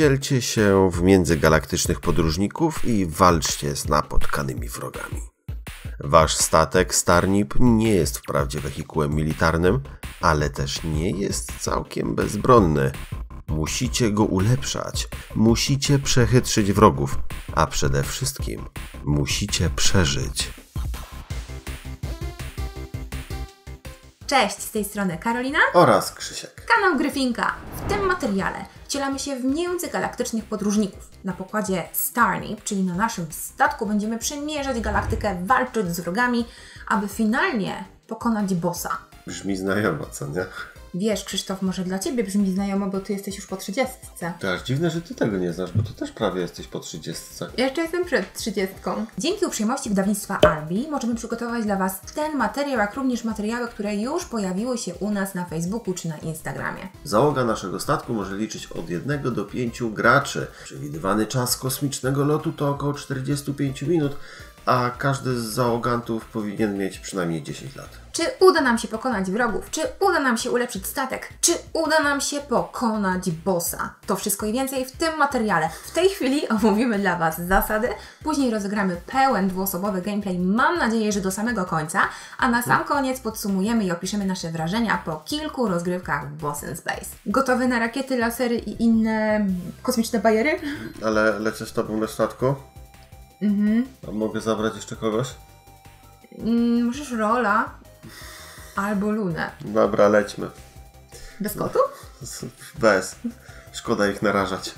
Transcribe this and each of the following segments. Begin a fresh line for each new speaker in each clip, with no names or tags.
Wcielcie się w międzygalaktycznych podróżników i walczcie z napotkanymi wrogami. Wasz statek Starnip nie jest wprawdzie wehikułem militarnym, ale też nie jest całkiem bezbronny. Musicie go ulepszać, musicie przechytrzyć wrogów, a przede wszystkim musicie przeżyć.
Cześć, z tej strony Karolina,
Oraz Krzysiek.
kanał Gryfinka. W tym materiale wcielamy się w międzygalaktycznych podróżników. Na pokładzie Starnip, czyli na naszym statku, będziemy przemierzać galaktykę, walczyć z wrogami, aby finalnie pokonać bossa.
Brzmi znajomo, co nie?
Wiesz, Krzysztof, może dla Ciebie brzmi znajomo, bo Ty jesteś już po trzydziestce.
To aż dziwne, że ty tego nie znasz, bo ty też prawie jesteś po trzydziestce.
Jeszcze jestem przed trzydziestką. Dzięki uprzejmości wydawnictwa Albi możemy przygotować dla Was ten materiał, jak również materiały, które już pojawiły się u nas na Facebooku czy na Instagramie.
Załoga naszego statku może liczyć od 1 do 5 graczy. Przewidywany czas kosmicznego lotu to około 45 minut, a każdy z załogantów powinien mieć przynajmniej 10 lat.
Czy uda nam się pokonać wrogów? Czy uda nam się ulepszyć statek? Czy uda nam się pokonać bossa? To wszystko i więcej w tym materiale. W tej chwili omówimy dla Was zasady, później rozegramy pełen dwuosobowy gameplay, mam nadzieję, że do samego końca, a na sam koniec podsumujemy i opiszemy nasze wrażenia po kilku rozgrywkach w Boss in Space. Gotowy na rakiety, lasery i inne kosmiczne bajery?
Ale lecę z tobą na statku?
Mhm.
A mogę zabrać jeszcze kogoś?
Mm, możesz Rola albo Lunę.
Dobra, lećmy.
Bez kotu?
Bez. Szkoda ich narażać.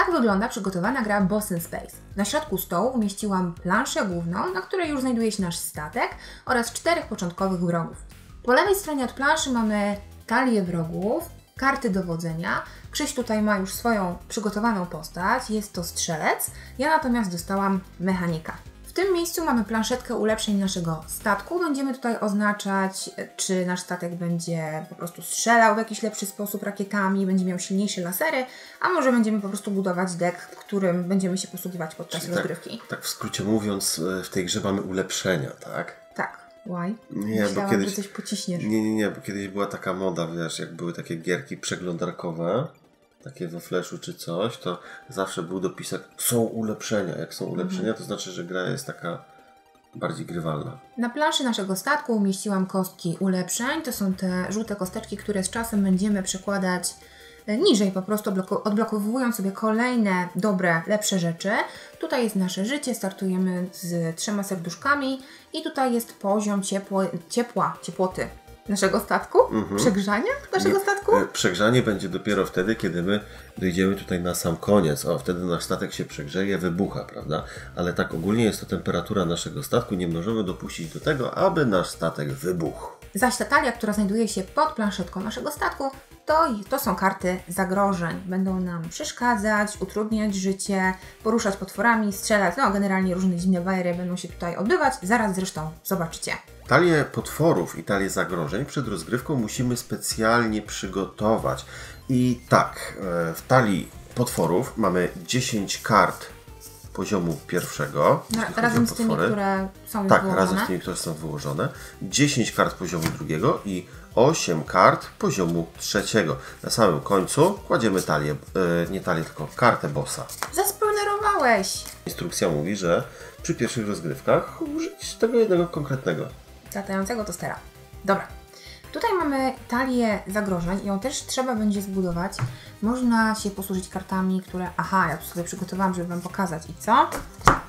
Tak wygląda przygotowana gra Boss in Space. Na środku stołu umieściłam planszę główną, na której już znajduje się nasz statek oraz czterech początkowych wrogów. Po lewej stronie od planszy mamy talię wrogów, karty dowodzenia. Krzyś tutaj ma już swoją przygotowaną postać, jest to strzelec, ja natomiast dostałam mechanika. W tym miejscu mamy planszetkę ulepszeń naszego statku. Będziemy tutaj oznaczać, czy nasz statek będzie po prostu strzelał w jakiś lepszy sposób rakietami, będzie miał silniejsze lasery, a może będziemy po prostu budować dek, którym będziemy się posługiwać podczas
Czyli tak,
rozgrywki.
tak w skrócie mówiąc, e, w tej grze mamy ulepszenia, tak?
Tak. Why?
Nie, bo
Myślałam,
kiedyś-
że coś pociśniesz.
Nie, nie, nie, bo kiedyś była taka moda, wiesz, jak były takie gierki przeglądarkowe, takie we flashu czy coś, to zawsze był dopisek są ulepszenia. Jak są ulepszenia, to znaczy, że gra jest taka bardziej grywalna.
Na planszy naszego statku umieściłam kostki ulepszeń. To są te żółte kosteczki, które z czasem będziemy przekładać e, niżej, po prostu odblokowując sobie kolejne dobre, lepsze rzeczy. Tutaj jest nasze życie, startujemy z trzema serduszkami i tutaj jest poziom ciepło, ciepła, ciepłoty naszego statku, przegrzania naszego
Nie,
statku.
e, Przegrzanie będzie dopiero wtedy, kiedy my dojdziemy tutaj na sam koniec. O, wtedy nasz statek się przegrzeje, wybucha, prawda? Ale tak ogólnie jest to temperatura naszego statku. Nie możemy dopuścić do tego, aby nasz statek wybuchł.
Zaś ta talia, która znajduje się pod planszetką naszego statku, to, to są karty zagrożeń. Będą nam przeszkadzać, utrudniać życie, poruszać potworami, strzelać. No, generalnie różne dziwne bajery będą się tutaj odbywać. Zaraz zresztą zobaczycie.
Talię potworów i talię zagrożeń przed rozgrywką musimy specjalnie przygotować. I tak, e, w talii potworów mamy 10 kart poziomu pierwszego. Chodzi o
razem z tymi, które są
Tak,
wyłożone.
razem z tymi, które są wyłożone. 10 kart poziomu drugiego i 8 kart poziomu trzeciego. Na samym końcu kładziemy talię, e, nie talię, tylko kartę bossa.
Zaspoilerowałeś!
Instrukcja mówi, że przy pierwszych rozgrywkach użyć tego jednego konkretnego.
Latającego tostera. Dobra. Tutaj mamy talię zagrożeń ją też trzeba będzie zbudować. Można się posłużyć kartami, które... Aha, ja tu sobie przygotowałam, żeby Wam pokazać. I co?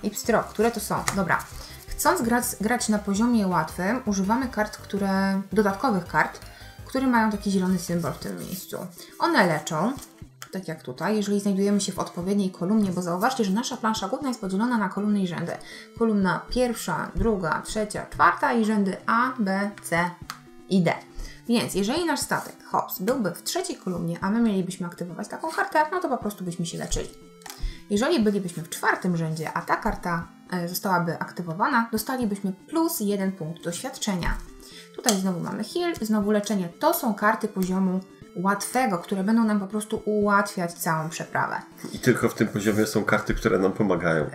I pstro. Które to są? Dobra. Chcąc grać, grać na poziomie łatwym, używamy kart, które... dodatkowych kart, które mają taki zielony symbol w tym miejscu. One leczą, tak jak tutaj, jeżeli znajdujemy się w odpowiedniej kolumnie, bo zauważcie, że nasza plansza główna jest podzielona na kolumny i rzędy. Kolumna pierwsza, druga, trzecia, czwarta i rzędy A, B, C i D. Więc jeżeli nasz statek Hobbs byłby w trzeciej kolumnie, a my mielibyśmy aktywować taką kartę, no to po prostu byśmy się leczyli. Jeżeli bylibyśmy w czwartym rzędzie, a ta karta e, zostałaby aktywowana, dostalibyśmy plus jeden punkt doświadczenia. Tutaj znowu mamy heal, znowu leczenie. To są karty poziomu łatwego, które będą nam po prostu ułatwiać całą przeprawę.
I tylko w tym poziomie są karty, które nam pomagają.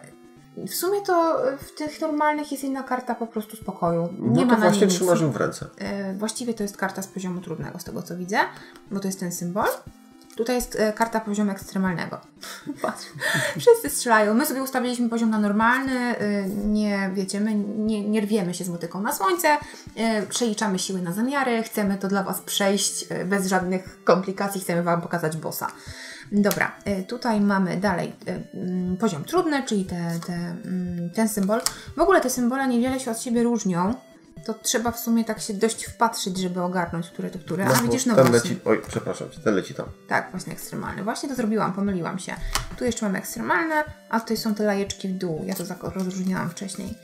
W sumie to w tych normalnych jest inna karta po prostu spokoju.
No
Nie
to
ma na
właśnie trzymasz ją w ręce.
E, Właściwie to jest karta z poziomu trudnego, z tego co widzę, bo to jest ten symbol. Tutaj jest e, karta poziomu ekstremalnego. Patrz, wszyscy strzelają. My sobie ustawiliśmy poziom na normalny, e, nie wiecie, my nie, nie rwiemy się z motyką na słońce, e, przeliczamy siły na zamiary, chcemy to dla Was przejść bez żadnych komplikacji, chcemy Wam pokazać bossa. Dobra, tutaj mamy dalej mm, poziom trudny, czyli te, te, mm, ten symbol. W ogóle te symbole niewiele się od siebie różnią. To trzeba w sumie tak się dość wpatrzyć, żeby ogarnąć, które to które. A
bo
widzisz, no
ten
właśnie.
leci, oj, przepraszam ten leci tam.
Tak, właśnie ekstremalny. Właśnie to zrobiłam, pomyliłam się. Tu jeszcze mamy ekstremalne, a tutaj są te lajeczki w dół. Ja to rozróżniałam wcześniej.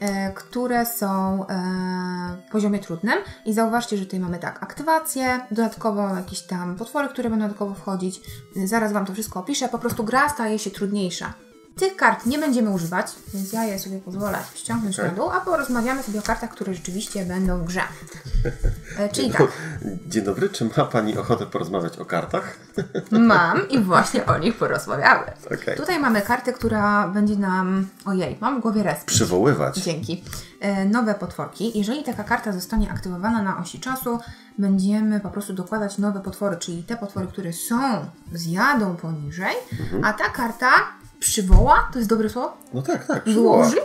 E, które są e, w poziomie trudnym. I zauważcie, że tutaj mamy tak, aktywację, dodatkowo jakieś tam potwory, które będą dodatkowo wchodzić. E, Zaraz Wam to wszystko opiszę. Po prostu gra staje się trudniejsza. Tych kart nie będziemy używać, więc ja je sobie pozwolę ściągnąć
Okej.
na dół, a porozmawiamy sobie o kartach, które rzeczywiście będą w grze. E, czyli tak,
Dzień dobry, czy ma Pani ochotę porozmawiać o kartach?
mam i właśnie o nich porozmawiamy.
Okej.
Tutaj mamy kartę, która będzie nam. Ojej, mam w głowie resp.
Przywoływać.
Dzięki. E, nowe potworki. Jeżeli taka karta zostanie aktywowana na osi czasu, będziemy po prostu dokładać nowe potwory, czyli te potwory, które są, zjadą poniżej, a ta karta przywoła, to jest dobre słowo?
No tak, tak. przywoła.
Wyłoży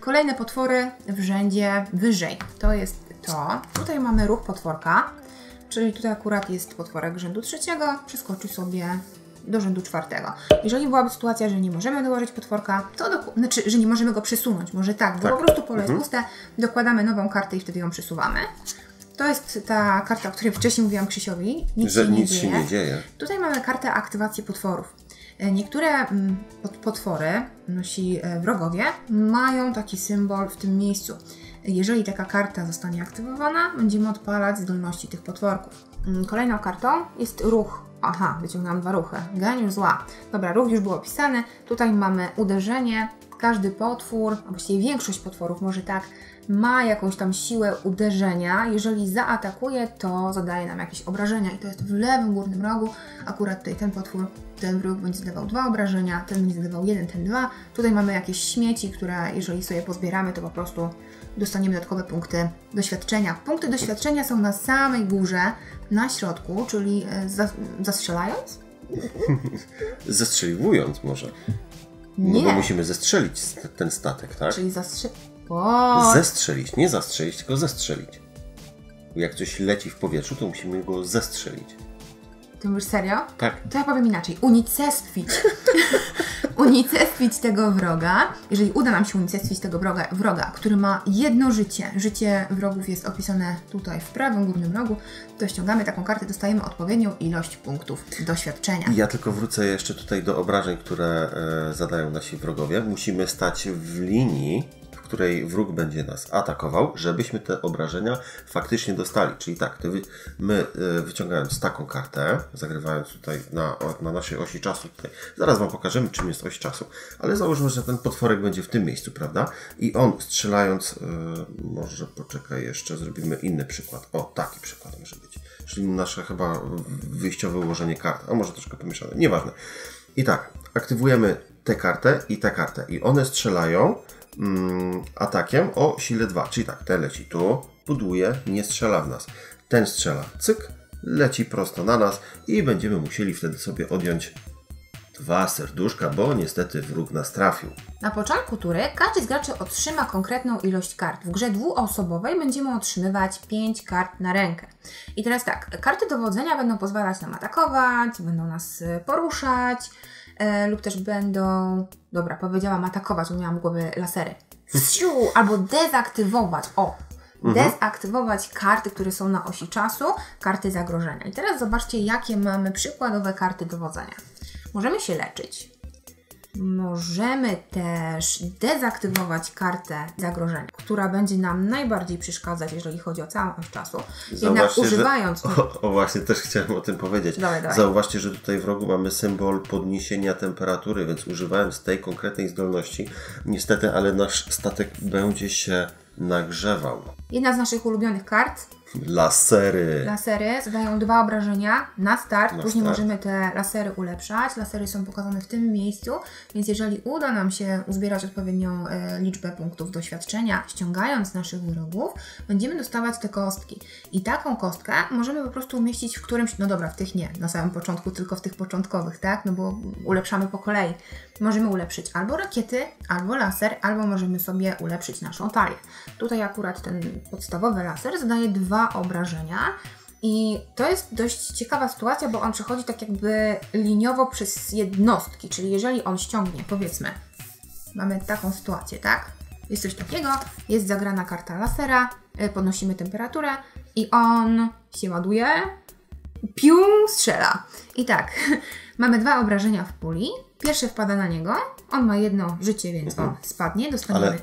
kolejne potwory w rzędzie wyżej. To jest to. Tutaj mamy ruch potworka, czyli tutaj akurat jest potworek rzędu trzeciego, przeskoczy sobie do rzędu czwartego. Jeżeli byłaby sytuacja, że nie możemy dołożyć potworka, to znaczy, że nie możemy go przesunąć, może tak, bo
Tak.
po prostu pole jest puste, dokładamy nową kartę i wtedy ją przesuwamy. To jest ta karta, o której wcześniej mówiłam Krzysiowi. Nic
Że
się nie
nic
dzieje.
się nie dzieje.
Tutaj mamy kartę aktywacji potworów. E, Niektóre mm, pot- potwory, nosi e, wrogowie, mają taki symbol w tym miejscu. Jeżeli taka karta zostanie aktywowana, będziemy odpalać zdolności tych potworków. Mm, Kolejną kartą jest ruch. Aha, wyciągnęłam dwa ruchy. Geniusz zła. Dobra, ruch już był opisany. Tutaj mamy uderzenie. Każdy potwór, a właściwie większość potworów, może tak, ma jakąś tam siłę uderzenia. Jeżeli zaatakuje, to zadaje nam jakieś obrażenia i to jest w lewym górnym rogu. Akurat tutaj ten potwór, ten wróg będzie zadawał dwa obrażenia, ten będzie zadawał jeden, ten dwa. Tutaj mamy jakieś śmieci, które jeżeli sobie pozbieramy, to po prostu dostaniemy dodatkowe punkty doświadczenia. Punkty doświadczenia są na samej górze, na środku, czyli e, za, zastrzelając?
Zestrzeliwując może. No
Nie.
bo musimy zestrzelić st- ten statek, tak?
Czyli zastrze... O,
Zestrzelić, nie zastrzelić, tylko zestrzelić. Jak coś leci w powietrzu, to musimy go zestrzelić.
Ty mówisz serio?
Tak.
To ja powiem inaczej. Unicestwić. unicestwić tego wroga. Jeżeli uda nam się unicestwić tego wroga, wroga, który ma jedno życie, życie wrogów jest opisane tutaj w prawym górnym rogu, to ściągamy taką kartę, dostajemy odpowiednią ilość punktów doświadczenia.
Ja tylko wrócę jeszcze tutaj do obrażeń, które e, zadają nasi wrogowie. Musimy stać w linii, której wróg będzie nas atakował, żebyśmy te obrażenia faktycznie dostali. Czyli tak, my e, wyciągając taką kartę, zagrywając tutaj na, na naszej osi czasu, tutaj, zaraz Wam pokażemy, czym jest oś czasu, ale załóżmy, że ten potworek będzie w tym miejscu, prawda? I on strzelając, e, może poczekaj jeszcze, zrobimy inny przykład. O, taki przykład może być. Czyli nasze chyba wyjściowe ułożenie kart, a może troszkę pomieszane, nieważne. I tak, aktywujemy tę kartę i tę kartę. I one strzelają mm, atakiem o sile 2. Czyli tak, ten leci tu, buduje, nie strzela w nas. Ten strzela, cyk, leci prosto na nas i będziemy musieli wtedy sobie odjąć dwa serduszka, bo niestety wróg nas trafił.
Na początku tury każdy z graczy otrzyma konkretną ilość kart. W grze dwuosobowej będziemy otrzymywać 5 kart na rękę. I teraz tak, karty dowodzenia będą pozwalać nam atakować, będą nas e, poruszać e, lub też będą, dobra, powiedziałam atakować, bo miałam w głowie lasery. Wsiu, albo dezaktywować, o, dezaktywować karty, które są na osi czasu, karty zagrożenia. I teraz zobaczcie, jakie mamy przykładowe karty dowodzenia. Możemy się leczyć, Możemy też dezaktywować kartę zagrożenia, która będzie nam najbardziej przeszkadzać, jeżeli chodzi o całą oś czasu. Jednak
Zauważcie,
używając.
Że, o, o, właśnie, też chciałem o tym powiedzieć.
Dawaj, dawaj.
Zauważcie, że tutaj w rogu mamy symbol podniesienia temperatury, więc używając tej konkretnej zdolności, niestety, ale nasz statek będzie się nagrzewał.
Jedna z naszych ulubionych kart,
Lasery.
lasery, zadają dwa obrażenia na start.
Na
Później
start.
możemy te lasery ulepszać. Lasery są pokazane w tym miejscu, więc jeżeli uda nam się uzbierać odpowiednią e, liczbę punktów doświadczenia, ściągając naszych wrogów, będziemy dostawać te kostki. I taką kostkę możemy po prostu umieścić w którymś, no dobra, w tych nie, na samym początku, tylko w tych początkowych, tak? No bo ulepszamy po kolei. Możemy ulepszyć albo rakiety, albo laser, albo możemy sobie ulepszyć naszą talię. Tutaj akurat ten podstawowy laser zadaje dwa obrażenia. I to jest dość ciekawa sytuacja, bo on przechodzi tak jakby liniowo przez jednostki, czyli jeżeli on ściągnie, powiedzmy, mamy taką sytuację, tak? Jest coś takiego, jest zagrana karta lasera, y, podnosimy temperaturę i on się ładuje, piu, strzela. I tak, mamy dwa obrażenia w puli. Pierwsze wpada na niego, on ma jedno życie, więc on spadnie, dostaniemy.
Ale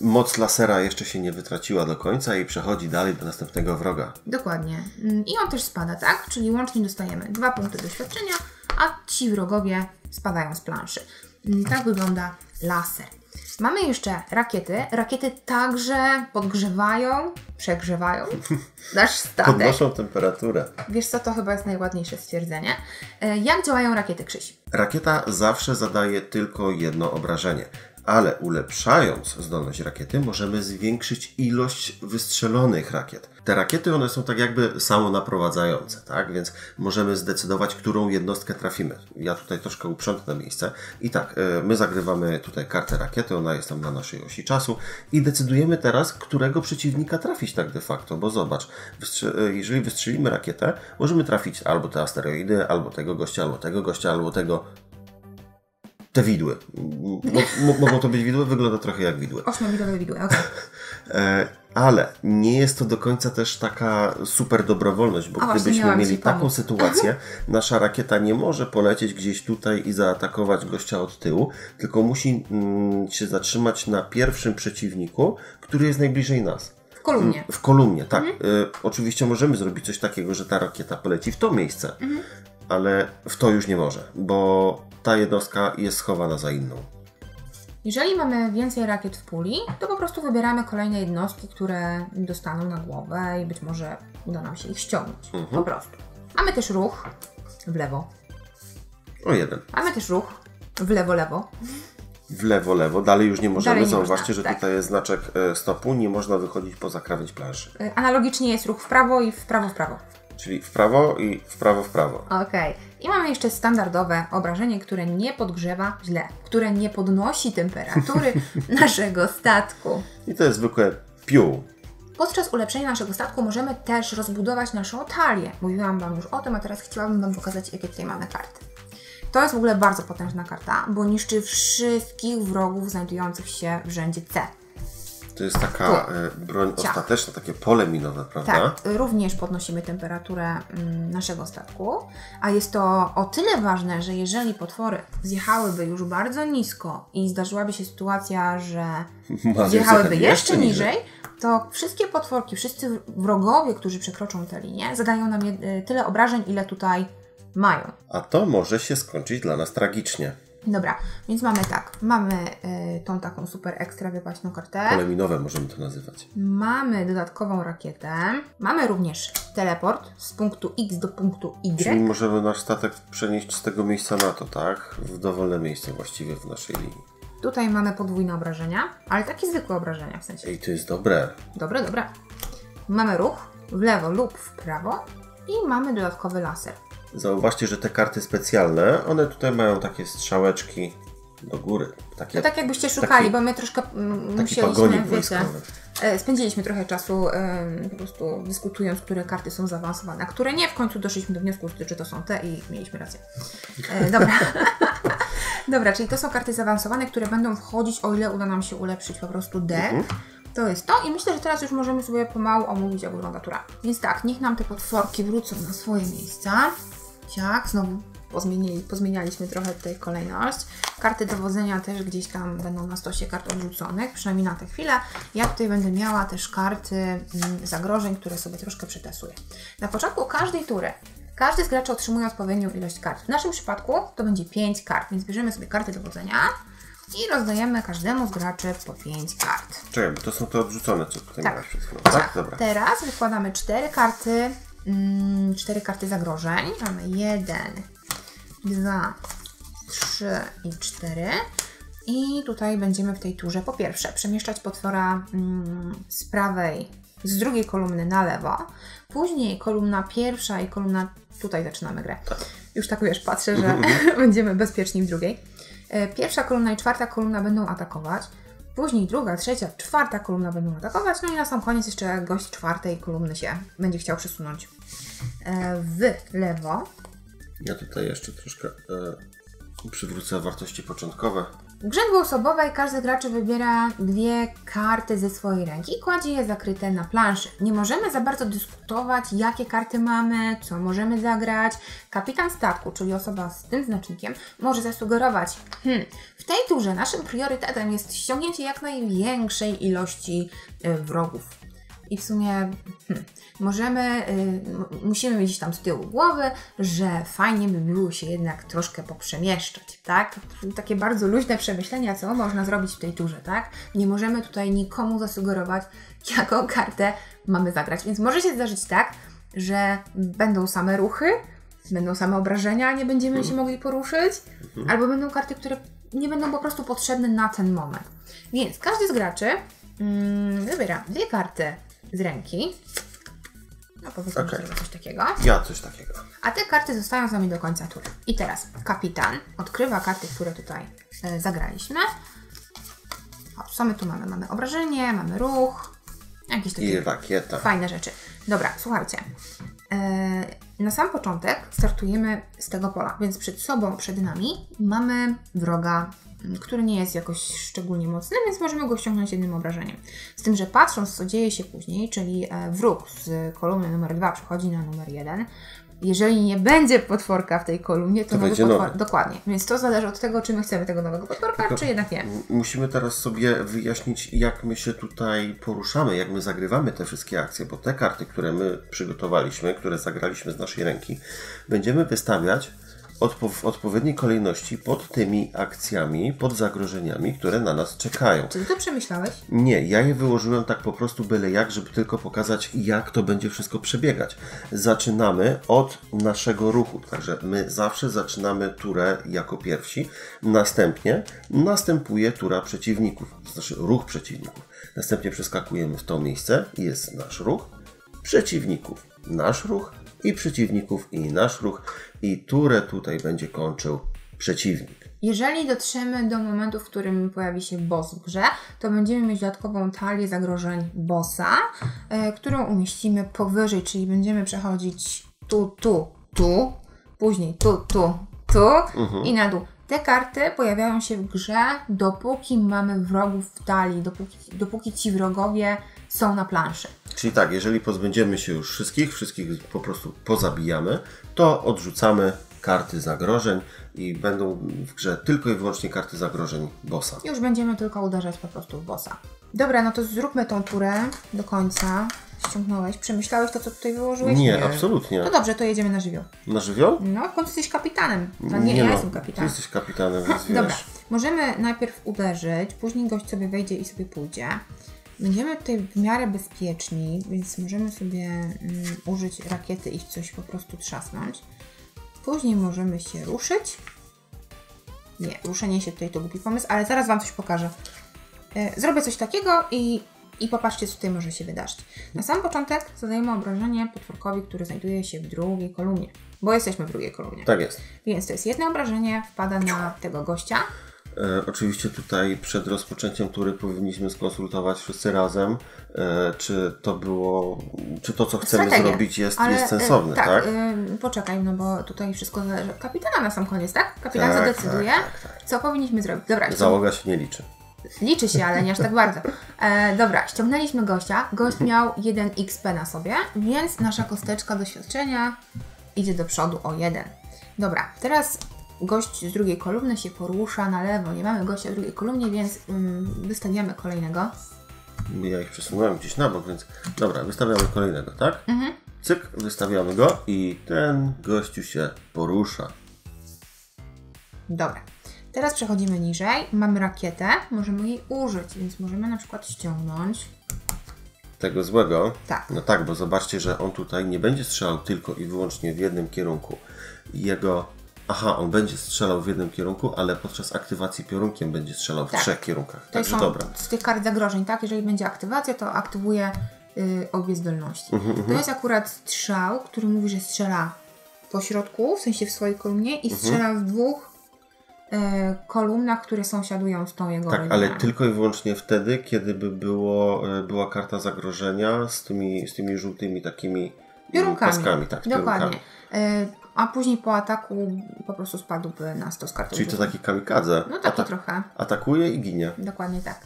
moc lasera jeszcze się nie wytraciła do końca i przechodzi dalej do następnego wroga.
Dokładnie. Mm, I on też spada, tak? Czyli łącznie dostajemy dwa punkty doświadczenia, a ci wrogowie spadają z planszy. Mm, Tak wygląda laser. Mamy jeszcze rakiety. Rakiety także podgrzewają, przegrzewają nasz statek.
Podnoszą temperaturę.
Wiesz co, to chyba jest najładniejsze stwierdzenie. E, Jak działają rakiety, Krzyś?
Rakieta zawsze zadaje tylko jedno obrażenie, ale ulepszając zdolność rakiety, możemy zwiększyć ilość wystrzelonych rakiet. Te rakiety, one są tak jakby samonaprowadzające, tak? Więc możemy zdecydować, którą jednostkę trafimy. Ja tutaj troszkę uprzątnę miejsce. I tak, e, my zagrywamy tutaj kartę rakiety, ona jest tam na naszej osi czasu i decydujemy teraz, którego przeciwnika trafić tak de facto, bo zobacz, e, jeżeli wystrzelimy rakietę, możemy trafić albo te asteroidy, albo tego gościa, albo tego gościa, albo tego te widły. Mogą to być widły? Wygląda trochę jak widły.
Ośmiowidowe widły, okej.
E, ale nie jest to do końca też taka super dobrowolność, bo
A
gdybyśmy mieli taką
pomóc.
sytuację, nasza rakieta nie może polecieć gdzieś tutaj i zaatakować gościa od tyłu, tylko musi mm, się zatrzymać na pierwszym przeciwniku, który jest najbliżej nas.
W kolumnie.
W kolumnie, tak. Y, oczywiście możemy zrobić coś takiego, że ta rakieta poleci w to miejsce, ale w to już nie może, bo ta jednostka jest schowana za inną.
Jeżeli mamy więcej rakiet w puli, to po prostu wybieramy kolejne jednostki, które dostaną na głowę i być może uda nam się ich ściągnąć. Po prostu. Mamy też ruch w lewo.
O jeden.
Mamy też ruch w lewo, lewo.
W lewo, lewo. Dalej już nie możemy.
Dalej nie
Zauważcie,
można,
że
tak.
tutaj jest znaczek e, stopu. Nie można wychodzić poza krawędź planszy.
Y, Analogicznie jest ruch w prawo i w prawo, w prawo.
Czyli w prawo i w prawo, w prawo.
Okej. I mamy jeszcze standardowe obrażenie, które nie podgrzewa źle, które nie podnosi temperatury naszego statku.
I to jest zwykłe piu.
Podczas ulepszenia naszego statku możemy też rozbudować naszą talię. Mówiłam Wam już o tym, a teraz chciałabym Wam pokazać, jakie tutaj mamy karty. To jest w ogóle bardzo potężna karta, bo niszczy wszystkich wrogów znajdujących się w rzędzie C.
To jest taka
Tu.
e, broń
Ciach.
ostateczna, takie pole minowe, prawda?
Tak, również podnosimy temperaturę mm, naszego statku, a jest to o tyle ważne, że jeżeli potwory zjechałyby już bardzo nisko i zdarzyłaby się sytuacja, że zjechałyby jeszcze niżej, to wszystkie potworki, wszyscy wrogowie, którzy przekroczą tę linię, zadają nam y, tyle obrażeń, ile tutaj mają.
A to może się skończyć dla nas tragicznie.
Dobra, więc mamy tak, mamy y, tą taką super ekstra wypaśną kartę.
Pole minowe możemy to nazywać.
Mamy dodatkową rakietę. Mamy również teleport z punktu X do punktu
Czyli
Y.
możemy nasz statek przenieść z tego miejsca na to, tak? W dowolne miejsce właściwie w naszej linii.
Tutaj mamy podwójne obrażenia, ale takie zwykłe obrażenia w sensie.
Ej, to jest dobre.
Dobra, dobra. Mamy ruch w lewo lub w prawo i mamy dodatkowy laser.
Zauważcie, że te karty specjalne, one tutaj mają takie strzałeczki do góry. Takie,
To tak jakbyście szukali,
taki-
bo my troszkę mm, musieliśmy, wiecie, e, spędziliśmy trochę czasu po prostu dyskutując, które karty są zaawansowane, a które nie. W końcu doszliśmy do wniosku, że to są te i mieliśmy rację. E, dobra. dobra, czyli to są karty zaawansowane, które będą wchodzić, o ile uda nam się ulepszyć po prostu deck.
Mhm.
To jest to i myślę, że teraz już możemy sobie pomału omówić, jak wygląda tura. Więc tak, niech nam te potworki wrócą na swoje miejsca. Ciak, znowu pozmienili, pozmienialiśmy trochę tutaj kolejność. Karty dowodzenia też gdzieś tam będą na stosie kart odrzuconych, przynajmniej na tę chwilę. Ja tutaj będę miała też karty mm, zagrożeń, które sobie troszkę przetestuję. Na początku każdej tury każdy z graczy otrzymuje odpowiednią ilość kart. W naszym przypadku to będzie 5 kart, więc bierzemy sobie karty dowodzenia I rozdajemy każdemu z graczy po 5 kart.
Czekaj, bo to są te odrzucone, co tutaj
Tak.
miałeś przed chwilą. Tak, dobra.
Teraz wykładamy cztery karty, cztery karty zagrożeń. Mamy jeden, dwa, trzy i cztery. I tutaj będziemy w tej turze po pierwsze przemieszczać potwora mm, z prawej, z drugiej kolumny na lewo. Później kolumna pierwsza i kolumna, tutaj zaczynamy grę. Już tak wiesz, patrzę, że będziemy bezpieczni w drugiej. E, Pierwsza kolumna i czwarta kolumna będą atakować. Później druga, trzecia, czwarta kolumna będą atakować. No i na sam koniec jeszcze gość czwartej kolumny się będzie chciał przesunąć e, w lewo.
Ja tutaj jeszcze troszkę e, przywrócę wartości początkowe.
Grze dwuosobowej każdy gracz wybiera dwie karty ze swojej ręki i kładzie je zakryte na planszy. Nie możemy za bardzo dyskutować, jakie karty mamy, co możemy zagrać. Kapitan statku, czyli osoba z tym znacznikiem, może zasugerować, hmm, w tej turze naszym priorytetem jest ściągnięcie jak największej ilości y, wrogów. I w sumie hmm, możemy, y, musimy mieć tam z tyłu głowy, że fajnie by było się jednak troszkę poprzemieszczać, tak? Takie bardzo luźne przemyślenia, co można zrobić w tej turze, tak? Nie możemy tutaj nikomu zasugerować, jaką kartę mamy zagrać. Więc może się zdarzyć tak, że będą same ruchy, będą same obrażenia, nie będziemy się mogli poruszyć, albo będą karty, które nie będą po prostu potrzebne na ten moment. Więc każdy z graczy mm, wybiera dwie karty z ręki. No powiedzmy,
Okej.
że coś takiego.
Ja coś takiego.
A te karty zostają z nami do końca tury. I teraz kapitan odkrywa karty, które tutaj e, zagraliśmy. O, co my tu mamy? Mamy obrażenie, mamy ruch, jakieś takie
I rakieta.
fajne rzeczy. Dobra, słuchajcie. E, na sam początek startujemy z tego pola, więc przed sobą, przed nami mamy wroga, który nie jest jakoś szczególnie mocny, więc możemy go ściągnąć jednym obrażeniem. Z tym, że patrząc, co dzieje się później, czyli e, wróg z kolumny numer 2 przechodzi na numer 1, jeżeli nie będzie potworka w tej kolumnie, to,
To
nowy
będzie
potwór.
nowy.
Dokładnie. Więc to zależy od tego, czy my chcemy tego nowego potworka, czy jednak nie.
Musimy teraz sobie wyjaśnić, jak my się tutaj poruszamy, jak my zagrywamy te wszystkie akcje, bo te karty, które my przygotowaliśmy, które zagraliśmy z naszej ręki, będziemy wystawiać odpo- w odpowiedniej kolejności pod tymi akcjami, pod zagrożeniami, które na nas czekają.
Czy ty to przemyślałeś?
Nie, ja je wyłożyłem tak po prostu byle jak, żeby tylko pokazać, jak to będzie wszystko przebiegać. Zaczynamy od naszego ruchu, także my zawsze zaczynamy turę jako pierwsi, następnie następuje tura przeciwników, to znaczy ruch przeciwników. Następnie przeskakujemy w to miejsce jest nasz ruch, przeciwników, nasz ruch i przeciwników i nasz ruch i turę tutaj będzie kończył przeciwnik.
Jeżeli dotrzemy do momentu, w którym pojawi się boss w grze, to będziemy mieć dodatkową talię zagrożeń bossa, e, którą umieścimy powyżej, czyli będziemy przechodzić tu, tu, tu, później tu, tu, tu i na dół. Te karty pojawiają się w grze, dopóki mamy wrogów w talii, dopóki, dopóki ci wrogowie są na planszy.
Czyli tak, jeżeli pozbędziemy się już wszystkich, wszystkich po prostu pozabijamy, to odrzucamy karty zagrożeń i będą w grze tylko i wyłącznie karty zagrożeń bossa.
Już będziemy tylko uderzać po prostu w bossa. Dobra, no to zróbmy tą turę do końca. Ściągnąłeś, przemyślałeś to, co tutaj wyłożyłeś?
Nie, absolutnie.
No dobrze, to jedziemy na żywioł.
Na żywioł?
No, w końcu jesteś kapitanem. No nie, ja
no,
jestem
Ty
kapitanem.
jesteś kapitanem, więc
Dobra, możemy najpierw uderzyć, później gość sobie wejdzie i sobie pójdzie. Będziemy tutaj w miarę bezpieczni, więc możemy sobie mm, użyć rakiety i coś po prostu trzasnąć. Później możemy się ruszyć. Nie, ruszenie się tutaj to głupi pomysł, ale zaraz Wam coś pokażę. E, Zrobię coś takiego i, i popatrzcie, co tutaj może się wydarzyć. Na sam początek zadajemy obrażenie potworkowi, który znajduje się w drugiej kolumnie, bo jesteśmy w drugiej kolumnie.
Tak jest.
Więc to jest jedno obrażenie, wpada na tego gościa.
E, oczywiście tutaj przed rozpoczęciem tury powinniśmy skonsultować wszyscy razem, e, czy to było, czy to co chcemy
Strategię.
zrobić jest,
Ale,
jest sensowne,
y,
tak?
tak? y, poczekaj, no bo tutaj wszystko zależy od kapitana na sam koniec, tak? Kapitan
Tak,
zadecyduje,
tak, tak,
co powinniśmy zrobić. Dobra,
Załoga się nie liczy.
liczy się, ale nie aż tak bardzo. E, dobra, ściągnęliśmy gościa. Gość miał 1 XP na sobie, więc nasza kosteczka doświadczenia idzie do przodu o 1. Dobra, teraz gość z drugiej kolumny się porusza na lewo. Nie mamy gościa w drugiej kolumnie, więc ym, wystawiamy kolejnego.
Ja ich przesunąłem gdzieś na bok, więc dobra, wystawiamy kolejnego, tak?
Mhm.
Cyk, wystawiamy go i ten gościu się porusza.
Dobra. Teraz przechodzimy niżej. Mamy rakietę, możemy jej użyć, więc możemy na przykład ściągnąć.
Tego złego?
Tak.
No tak, bo zobaczcie, że on tutaj nie będzie strzelał tylko i wyłącznie w jednym kierunku. Jego. Aha, on będzie strzelał w jednym kierunku, ale podczas aktywacji piorunkiem będzie strzelał w
Tak.
trzech kierunkach.
To
Także dobra.
z tych kart zagrożeń, tak? Jeżeli będzie aktywacja, to aktywuje y, obie zdolności.
Mhm,
To jest akurat strzał, który mówi, że strzela po środku, w sensie w swojej kolumnie
Mhm.
i strzela w dwóch y, kolumnach, które sąsiadują z tą jego
Tak,
regionem.
ale tylko i wyłącznie wtedy, kiedy by było, e, była karta zagrożenia z tymi, z tymi żółtymi takimi mm,
Piorunkami.
paskami. Tak,
Dokładnie.
piorunkami.
A później po ataku po prostu spadłby na stos kartów.
Czyli to taki kamikadze.
No taki trochę.
Atakuje i ginie.
Dokładnie tak.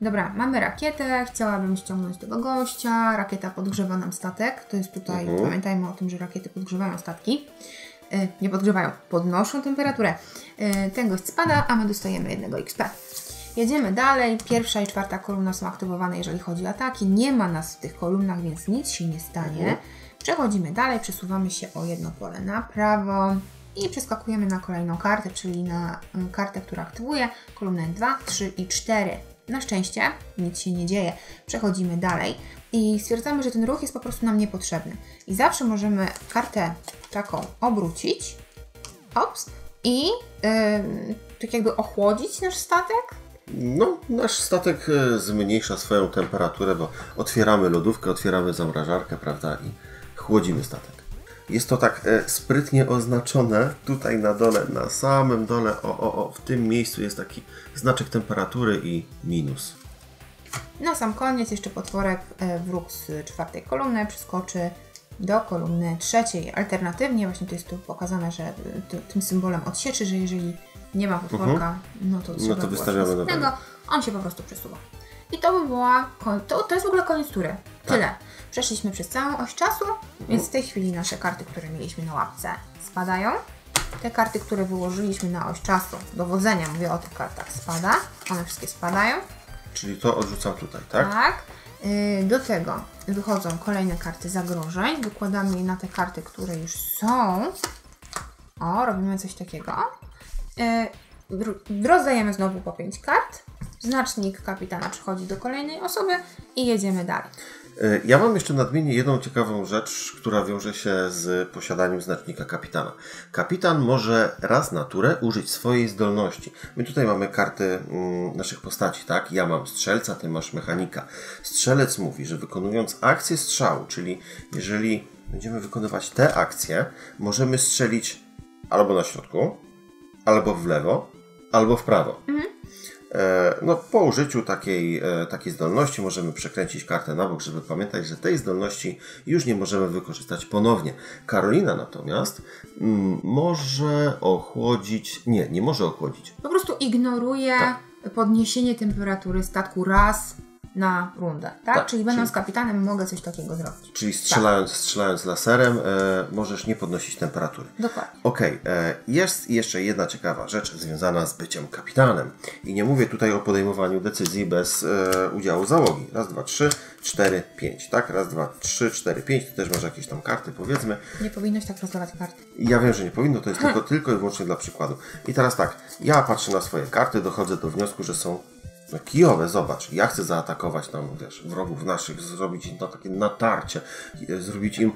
Dobra, mamy rakietę, chciałabym ściągnąć tego gościa, rakieta podgrzewa nam statek, to jest tutaj,
Mhm.
pamiętajmy o tym, że rakiety podgrzewają statki, Y, nie podgrzewają, podnoszą temperaturę. Y, ten gość spada, a my dostajemy jednego XP. Jedziemy dalej, pierwsza i czwarta kolumna są aktywowane, jeżeli chodzi o ataki, nie ma nas w tych kolumnach, więc nic się nie stanie.
Mhm.
Przechodzimy dalej, przesuwamy się o jedno pole na prawo i przeskakujemy na kolejną kartę, czyli na y, kartę, która aktywuje kolumnę 2, 3 i 4. Na szczęście nic się nie dzieje. Przechodzimy dalej i stwierdzamy, że ten ruch jest po prostu nam niepotrzebny. I zawsze możemy kartę taką obrócić, ops, i ym, tak jakby ochłodzić nasz statek.
No, nasz statek e, zmniejsza swoją temperaturę, bo otwieramy lodówkę, otwieramy zamrażarkę, prawda, i chłodzimy statek. Jest to tak e, sprytnie oznaczone tutaj na dole, na samym dole, o, o, o, w tym miejscu jest taki znaczek temperatury i minus.
Na sam koniec jeszcze potworek e, wróg z czwartej kolumny przeskoczy do kolumny trzeciej. Alternatywnie, właśnie to jest tu pokazane, że ty- tym symbolem odsieczy, że jeżeli nie ma potworka, no to trzeba
Mhm. to wystawiamy
innego. On się po prostu przesuwa. I to by była, to, to jest w ogóle koniec tury.
Tak.
Tyle. Przeszliśmy przez całą oś czasu, więc w tej chwili nasze karty, które mieliśmy na łapce spadają. Te karty, które wyłożyliśmy na oś czasu, dowodzenia, mówię o tych kartach, spada. One wszystkie spadają.
Czyli to odrzucam tutaj, tak?
Tak. Y, Do tego wychodzą kolejne karty zagrożeń. Wykładamy je na te karty, które już są. O, robimy coś takiego. Y, Rozdajemy znowu po 5 kart. Znacznik kapitana przechodzi do kolejnej osoby i jedziemy dalej.
E, Ja mam jeszcze nadmienię jedną ciekawą rzecz, która wiąże się z posiadaniem znacznika kapitana. Kapitan może raz na turę użyć swojej zdolności. My tutaj mamy karty mm, naszych postaci, tak? Ja mam strzelca, ty masz mechanika. Strzelec mówi, że wykonując akcję strzału, czyli jeżeli będziemy wykonywać te akcje, możemy strzelić albo na środku, albo w lewo, albo w prawo. E, No, po użyciu takiej, e, takiej zdolności możemy przekręcić kartę na bok, żeby pamiętać, że tej zdolności już nie możemy wykorzystać ponownie. Karolina natomiast mm, może ochłodzić. Nie, nie może ochłodzić.
Po prostu ignoruję
Tak.
podniesienie temperatury statku raz na rundę, tak?
Tak,
czyli będąc
czyli-
kapitanem mogę coś takiego zrobić.
Czyli strzelając, strzelając laserem, e, możesz nie podnosić temperatury.
Dokładnie.
Okej, e, jest jeszcze jedna ciekawa rzecz związana z byciem kapitanem. I nie mówię tutaj o podejmowaniu decyzji bez e, udziału załogi. Raz, dwa, trzy, cztery, pięć, tak? Raz, dwa, trzy, cztery, pięć. Tu też masz jakieś tam karty, powiedzmy.
Nie powinnoś tak rozdawać kart.
Ja wiem, że nie powinno, to jest tylko, tylko i wyłącznie dla przykładu. I teraz tak, ja patrzę na swoje karty, dochodzę do wniosku, że są no, kijowe, zobacz, ja chcę zaatakować tam, wiesz, wrogów naszych, zrobić im to takie natarcie, e, zrobić im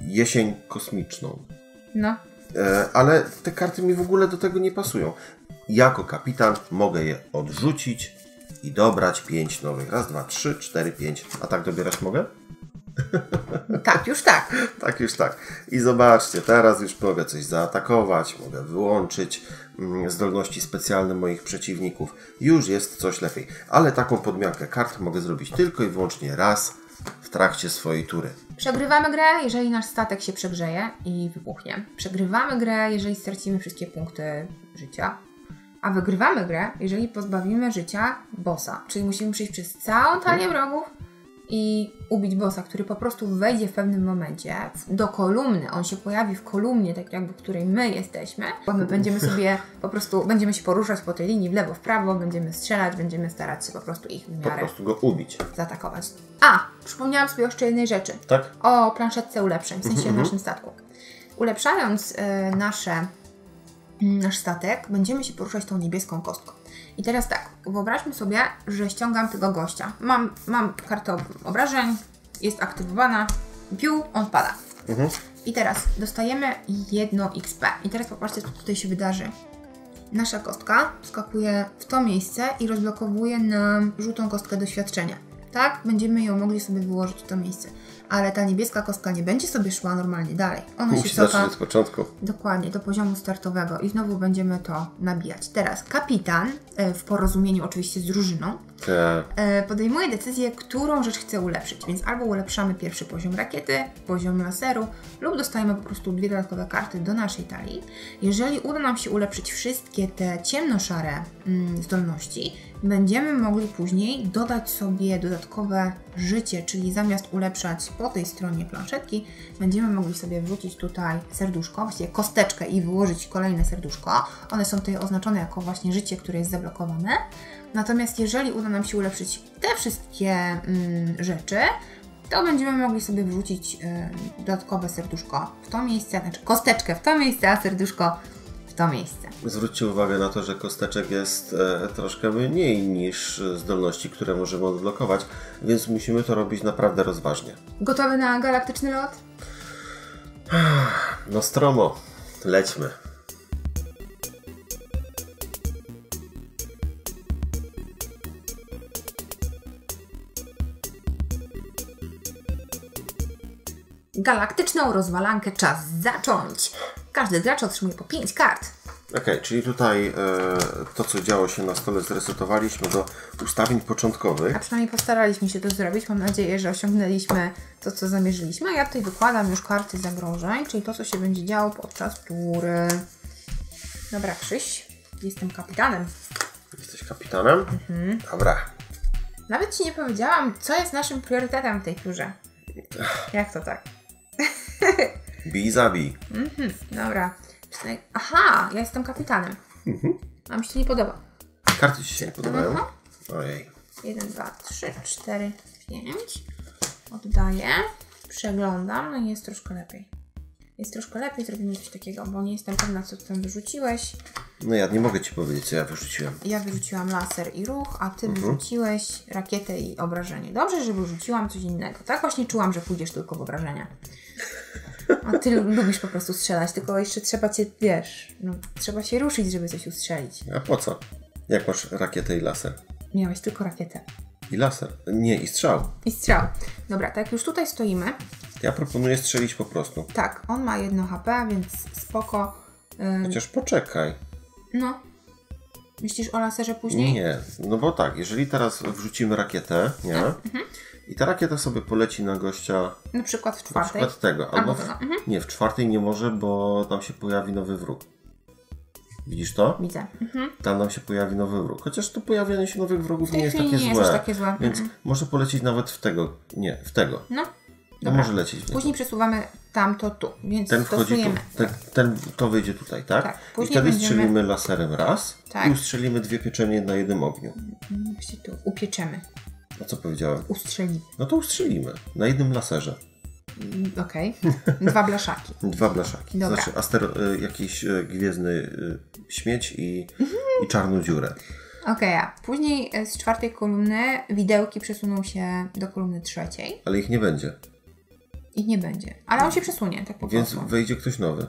jesień kosmiczną.
No,
E, ale te karty mi w ogóle do tego nie pasują. Jako kapitan mogę je odrzucić i dobrać pięć nowych. Raz, dwa, trzy, cztery, pięć. A tak dobierać mogę?
tak, już tak.
Tak, już tak. I zobaczcie, teraz już mogę coś zaatakować, mogę wyłączyć zdolności specjalne moich przeciwników. Już jest coś lepiej. Ale taką podmiankę kart mogę zrobić tylko i wyłącznie raz w trakcie swojej tury.
Przegrywamy grę, jeżeli nasz statek się przegrzeje i wybuchnie. Przegrywamy grę, jeżeli stracimy wszystkie punkty życia. A wygrywamy grę, jeżeli pozbawimy życia bossa. Czyli musimy przejść przez całą talię wrogów i ubić bossa, który po prostu wejdzie w pewnym momencie do kolumny. On się pojawi w kolumnie, tak jakby w której my jesteśmy. Bo my będziemy sobie po prostu, będziemy się poruszać po tej linii w lewo, w prawo, będziemy strzelać, będziemy starać się po prostu ich w
Po
miarę
prostu go ubić.
zaatakować. A, przypomniałam sobie jeszcze jednej rzeczy
Tak?
o planszetce ulepszeń, w sensie naszym statku. Ulepszając e, nasze mm, nasz statek, będziemy się poruszać tą niebieską kostką. I teraz tak, wyobraźmy sobie, że ściągam tego gościa. Mam, mam kartę obrażeń, jest aktywowana, piu, on pada. I teraz dostajemy jedno XP. I teraz popatrzcie, co tutaj się wydarzy. Nasza kostka skakuje w to miejsce i rozblokowuje nam żółtą kostkę doświadczenia. Tak? Będziemy ją mogli sobie wyłożyć w to miejsce. Ale ta niebieska kostka nie będzie sobie szła normalnie dalej. Ona
Musi
się cofa
od początku.
dokładnie do poziomu startowego i znowu będziemy to nabijać. Teraz kapitan, e, w porozumieniu oczywiście z drużyną,
Te...
e, podejmuje decyzję, którą rzecz chce ulepszyć. Więc albo ulepszamy pierwszy poziom rakiety, poziom laseru, lub dostajemy po prostu dwie dodatkowe karty do naszej talii. Jeżeli uda nam się ulepszyć wszystkie te ciemnoszare mm, zdolności, będziemy mogli później dodać sobie dodatkowe życie, czyli zamiast ulepszać po tej stronie planszetki, będziemy mogli sobie wrzucić tutaj serduszko, właściwie kosteczkę i wyłożyć kolejne serduszko. One są tutaj oznaczone jako właśnie życie, które jest zablokowane. Natomiast jeżeli uda nam się ulepszyć te wszystkie mm, rzeczy, to będziemy mogli sobie wrzucić y, dodatkowe serduszko w to miejsce, znaczy kosteczkę w to miejsce, a serduszko w to miejsce.
Zwróćcie uwagę na to, że kosteczek jest e, troszkę mniej niż zdolności, które możemy odblokować, więc musimy to robić naprawdę rozważnie.
Gotowy na galaktyczny lot?
Nostromo, lećmy.
Galaktyczną rozwalankę czas zacząć! Każdy gracz otrzymuje po 5 kart.
Okej, czyli tutaj e, to, co działo się na stole, zresetowaliśmy do ustawień początkowych.
A przynajmniej postaraliśmy się to zrobić. Mam nadzieję, że osiągnęliśmy to, co zamierzyliśmy. A ja tutaj wykładam już karty zagrożeń, czyli to, co się będzie działo podczas tury. Dobra, Krzyś, jestem kapitanem.
Jesteś kapitanem? Dobra.
Nawet Ci nie powiedziałam, co jest naszym priorytetem w tej turze. Jak to tak?
Bij, zabij.
Dobra. Aha, ja jestem kapitanem. A mi się to nie podoba.
Karty Ci się nie podobają?
Aha.
Ojej.
1, 2, 3, 4, 5. Oddaję. Przeglądam. No i jest troszkę lepiej. Jest troszkę lepiej, zrobimy coś takiego, bo nie jestem pewna, co ty tam wyrzuciłeś.
No ja nie mogę Ci powiedzieć, co ja wyrzuciłem.
Ja wyrzuciłam laser i ruch, a ty wyrzuciłeś rakietę i obrażenie. Dobrze, że wyrzuciłam coś innego. Tak właśnie czułam, że pójdziesz tylko w obrażenia. A ty lu- lubisz po prostu strzelać, tylko jeszcze trzeba cię, wiesz, no, trzeba się ruszyć, żeby coś ustrzelić.
A po co? Jak masz rakietę i laser?
Miałeś tylko rakietę.
I laser. Nie, i strzał.
I strzał. Dobra, tak już tutaj stoimy.
Ja proponuję strzelić po prostu.
Tak, on ma jedno HP, więc spoko. Ym,
Chociaż poczekaj.
no. Myślisz o laserze później?
Nie, no bo tak, jeżeli teraz wrzucimy rakietę, nie? I ta rakieta sobie poleci na gościa
Na przykład w
na
czwartej.
przykład tego. Albo w,
mhm.
nie, w czwartej nie może, bo tam się pojawi nowy wróg. Widzisz to?
Widzę. Mhm.
Tam nam się pojawi nowy wróg. Chociaż to pojawianie się nowych wrogów nie jest takie
nie jest
złe.
aż takie złe.
Więc
Mhm.
może polecieć nawet w tego. Nie, w tego.
No.
No może lecieć.
Później przesuwamy tamto tu, więc
Ten wchodzi tu, ten, ten, to wyjdzie tutaj, tak?
Tak,
I
później
wtedy
będziemy-
strzelimy laserem raz
Tak.
i ustrzelimy dwie pieczenie na jednym ogniu.
Mm, Właśnie tu upieczemy,
A co powiedziałem?
ustrzelimy.
No to ustrzelimy na jednym laserze.
Mm, Okej. Dwa blaszaki.
Dwa blaszaki.
Dobra.
Znaczy astero, y, jakiś y, gwiezdny y, śmieć i, i czarną dziurę.
Okej, a później z czwartej kolumny widełki przesuną się do kolumny trzeciej.
Ale ich nie będzie.
Ich nie będzie. Ale on się przesunie, tak po
Więc
prostu.
wejdzie ktoś nowy.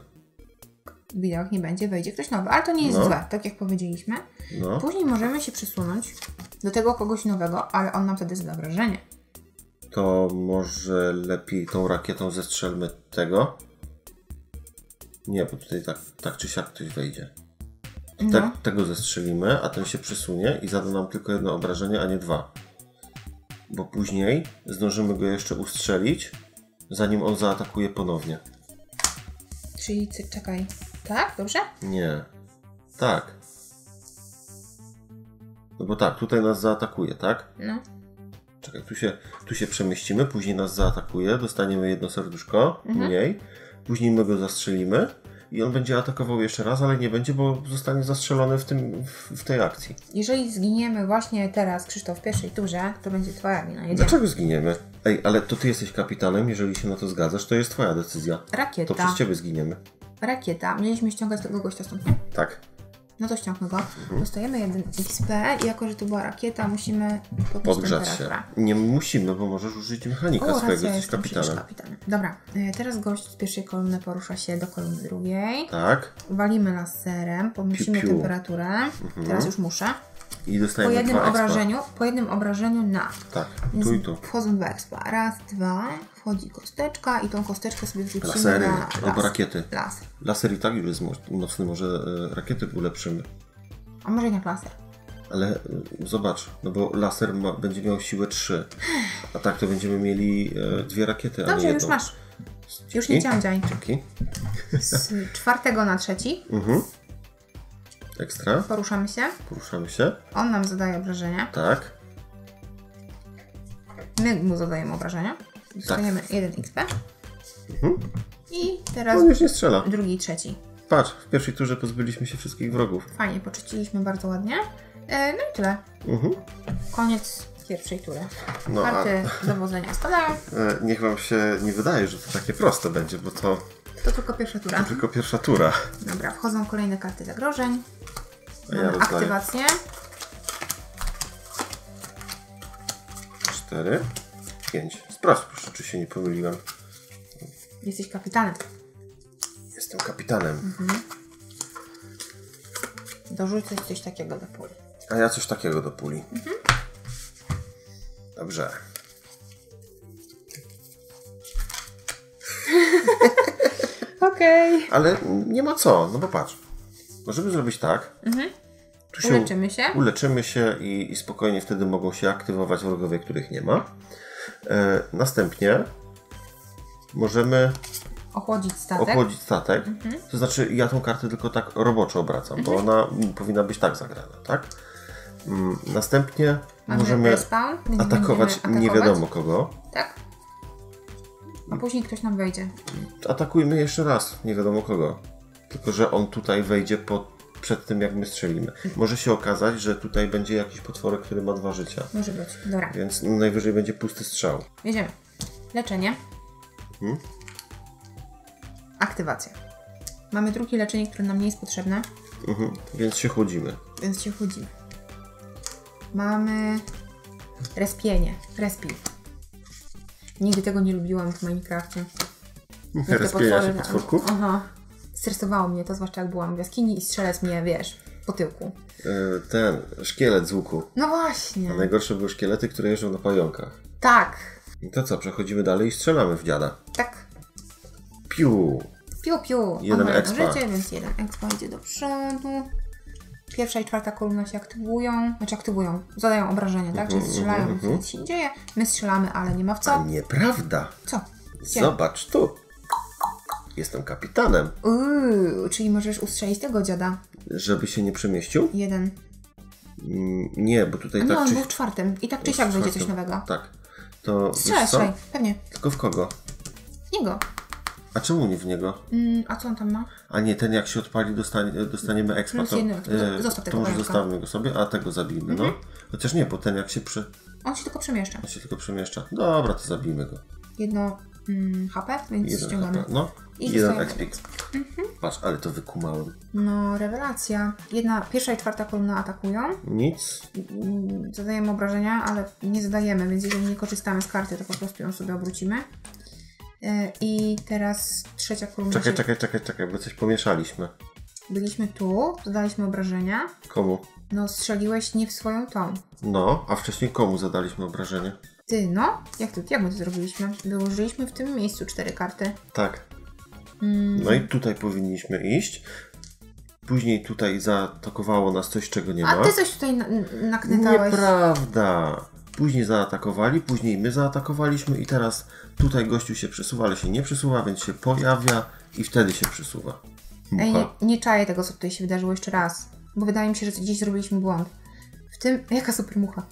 Widełek nie będzie, wejdzie ktoś nowy. Ale to nie jest
No.
złe, tak jak powiedzieliśmy.
No.
Później możemy się przesunąć do tego kogoś nowego, ale on nam wtedy zada wrażenie.
To może lepiej tą rakietą zestrzelmy tego? Nie, bo tutaj tak, tak czy siak ktoś wejdzie.
No.
Tak, tego zestrzelimy, a ten się przesunie i zada nam tylko jedno obrażenie, a nie dwa. Bo później zdążymy go jeszcze ustrzelić, zanim on zaatakuje ponownie.
Czyli czekaj. Tak? Dobrze?
Nie. Tak. No bo tak, tutaj nas zaatakuje, tak?
No.
Czekaj, tu się, tu się przemieścimy, później nas zaatakuje, dostaniemy jedno serduszko mniej, później my go zastrzelimy i on będzie atakował jeszcze raz, ale nie będzie, bo zostanie zastrzelony w, tym, w, w tej akcji.
Jeżeli zginiemy właśnie teraz, Krzysztof, w pierwszej turze, to będzie twoja wina. Jedziemy.
Dlaczego zginiemy? Ej, ale to ty jesteś kapitanem, jeżeli się na to zgadzasz, to jest twoja decyzja. To
Rakieta.
przez ciebie zginiemy.
Rakieta. Mieliśmy ściągać tego gościa stąd?
Tak.
No to ściągnę go.
Mhm.
Dostajemy jeden XP i jako, że to była rakieta, musimy podnieść
Podgrzać się.
temperaturę.
Nie musimy, bo możesz użyć mechanika
O,
swojego,
racja,
jesteś
jestem przecież
kapitanem.
Dobra, e, teraz gość z pierwszej kolumny porusza się do kolumny drugiej.
Tak.
Walimy laserem, podnosimy
Piu, piu.
temperaturę. Teraz już muszę.
I
Po
dostajemy
jednym
dwa expa.
obrażeniu, po jednym obrażeniu na.
Tak, tu i tu.
Wchodzą dwa expa. Raz, dwa, wchodzi kosteczka i tą kosteczkę sobie wrzucimy
Lasery
na
albo
las.
rakiety.
Laser.
Laser i tak już jest mo- mocny, może e, rakiety ulepszymy.
A może jednak laser?
Ale y, zobacz, no bo laser ma, będzie miał siłę 3, a tak to będziemy mieli e, dwie rakiety, a
Dobrze,
nie
już
jedną.
masz. Już nie działam
Dzięki.
Z czwartego na trzeci
Mhm. Ekstra.
poruszamy się.
Poruszamy się.
On nam zadaje obrażenia.
Tak.
My mu zadajemy obrażenia. Dostajemy jeden XP.
Mhm.
I teraz
On już nie strzela.
drugi i trzeci.
Patrz, w pierwszej turze pozbyliśmy się wszystkich wrogów.
Fajnie, poczyściliśmy bardzo ładnie. E, no i tyle.
Mhm.
Koniec pierwszej tury.
No a
Karty dowodzenia spadają.
e, niech wam się nie wydaje, że to takie proste będzie, bo to
To tylko pierwsza tura.
tylko pierwsza tura.
Dobra, wchodzą kolejne karty zagrożeń.
Ja rozdaję
aktywację.
cztery, pięć. Sprawdź proszę, czy się nie pomyliłem.
Jesteś kapitanem.
Jestem kapitanem.
Dorzuć coś, coś takiego do puli.
A ja coś takiego do puli. Dobrze.
Okej.
Ale nie ma co, no bo patrz. Możemy zrobić tak. Tu się
Uleczymy się.
uleczymy się i, i spokojnie wtedy mogą się aktywować wrogowie, których nie ma. E, następnie możemy
Ochłodzić statek.
ochłodzić statek. To znaczy, ja tą kartę tylko tak roboczo obracam, bo ona powinna być tak zagrana, tak? Mm, Następnie
Mamy
możemy
respawn,
atakować
będziemy
nie
atakować.
wiadomo kogo.
Tak. A później ktoś nam wejdzie.
Atakujmy jeszcze raz, nie wiadomo kogo. Tylko, że on tutaj wejdzie po, przed tym, jak my strzelimy. Może się okazać, że tutaj będzie jakiś potworek, który ma dwa życia.
Może być. Dobra.
Więc najwyżej będzie pusty strzał.
Jedziemy. Leczenie.
Mhm.
Aktywacja. Mamy drugie leczenie, które nam nie jest potrzebne,
Mhm. Więc się chłodzimy.
więc się chłodzimy. Mamy respienie. Respij. Nigdy tego nie lubiłam w Minecrafcie.
Respienia się potworków?
Aha. Stresowało mnie to, zwłaszcza jak byłam w jaskini i strzelec mnie, wiesz, po tyłku.
E, Ten, szkielet z łuku.
No właśnie.
A najgorsze były szkielety, które jeżdżą na pająkach.
Tak.
I to co, przechodzimy dalej i strzelamy w dziada.
Tak.
Piu!
Piu, piu.
Jeden
On ma
expa.
życie, więc jeden expa idzie do przodu. Pierwsza i czwarta kolumna się aktywują. Znaczy aktywują, zadają obrażenia, tak? Czyli strzelają,
mhm,
nic się dzieje. My strzelamy, ale nie ma w
A
co.
nieprawda!
Co? Gdzie?
Zobacz tu! Jestem kapitanem.
Uuu, czyli możesz ustrzelić tego dziada.
Żeby się nie przemieścił?
Jeden.
Mm, Nie, bo tutaj
A
tak
on
czy
był w czwartym. I tak czy siak będzie coś nowego.
Tak. To
Strzelaj, strzelaj. Pewnie.
Tylko w kogo?
W niego.
A czemu nie w niego?
Mm, a co on tam ma?
A nie, ten jak się odpali, dostanie, dostaniemy
Plus
to, e,
zostaw tego
to może zostawmy go sobie, a tego zabijmy, no. Chociaż nie, bo ten jak się, przy,
On się tylko przemieszcza.
on się tylko przemieszcza. Dobra, to zabijmy go.
Jedno mm, HP, więc
Jeden
ściągamy.
HP, no.
I
jeden expik. Patrz, ale to wykumałem.
No, rewelacja. Jedna, pierwsza i czwarta kolumna atakują.
Nic.
Mm, Zadajemy obrażenia, ale nie zadajemy, więc jeżeli nie korzystamy z karty, to po prostu ją sobie obrócimy. E, I teraz trzecia kolumna.
Czekaj,
się...
czekaj, czekaj, czekaj, bo coś pomieszaliśmy.
Byliśmy tu, zadaliśmy obrażenia.
Komu?
No, strzeliłeś nie w swoją tą.
No, a wcześniej komu zadaliśmy obrażenie?
Ty, no? Jak to, jak my to zrobiliśmy? Wyłożyliśmy w tym miejscu cztery karty.
Tak.
Mm,
No i tutaj powinniśmy iść. Później tutaj zaatakowało nas coś, czego nie ma.
a ty coś tutaj na- naknętałeś.
Nieprawda. Później zaatakowali, później my zaatakowaliśmy i teraz tutaj gościu się przesuwa, ale się nie przesuwa, więc się pojawia i wtedy się przesuwa.
Ej, nie, nie czaję tego, co tutaj się wydarzyło jeszcze raz. Bo wydaje mi się, że gdzieś zrobiliśmy błąd. W tym... Jaka super mucha.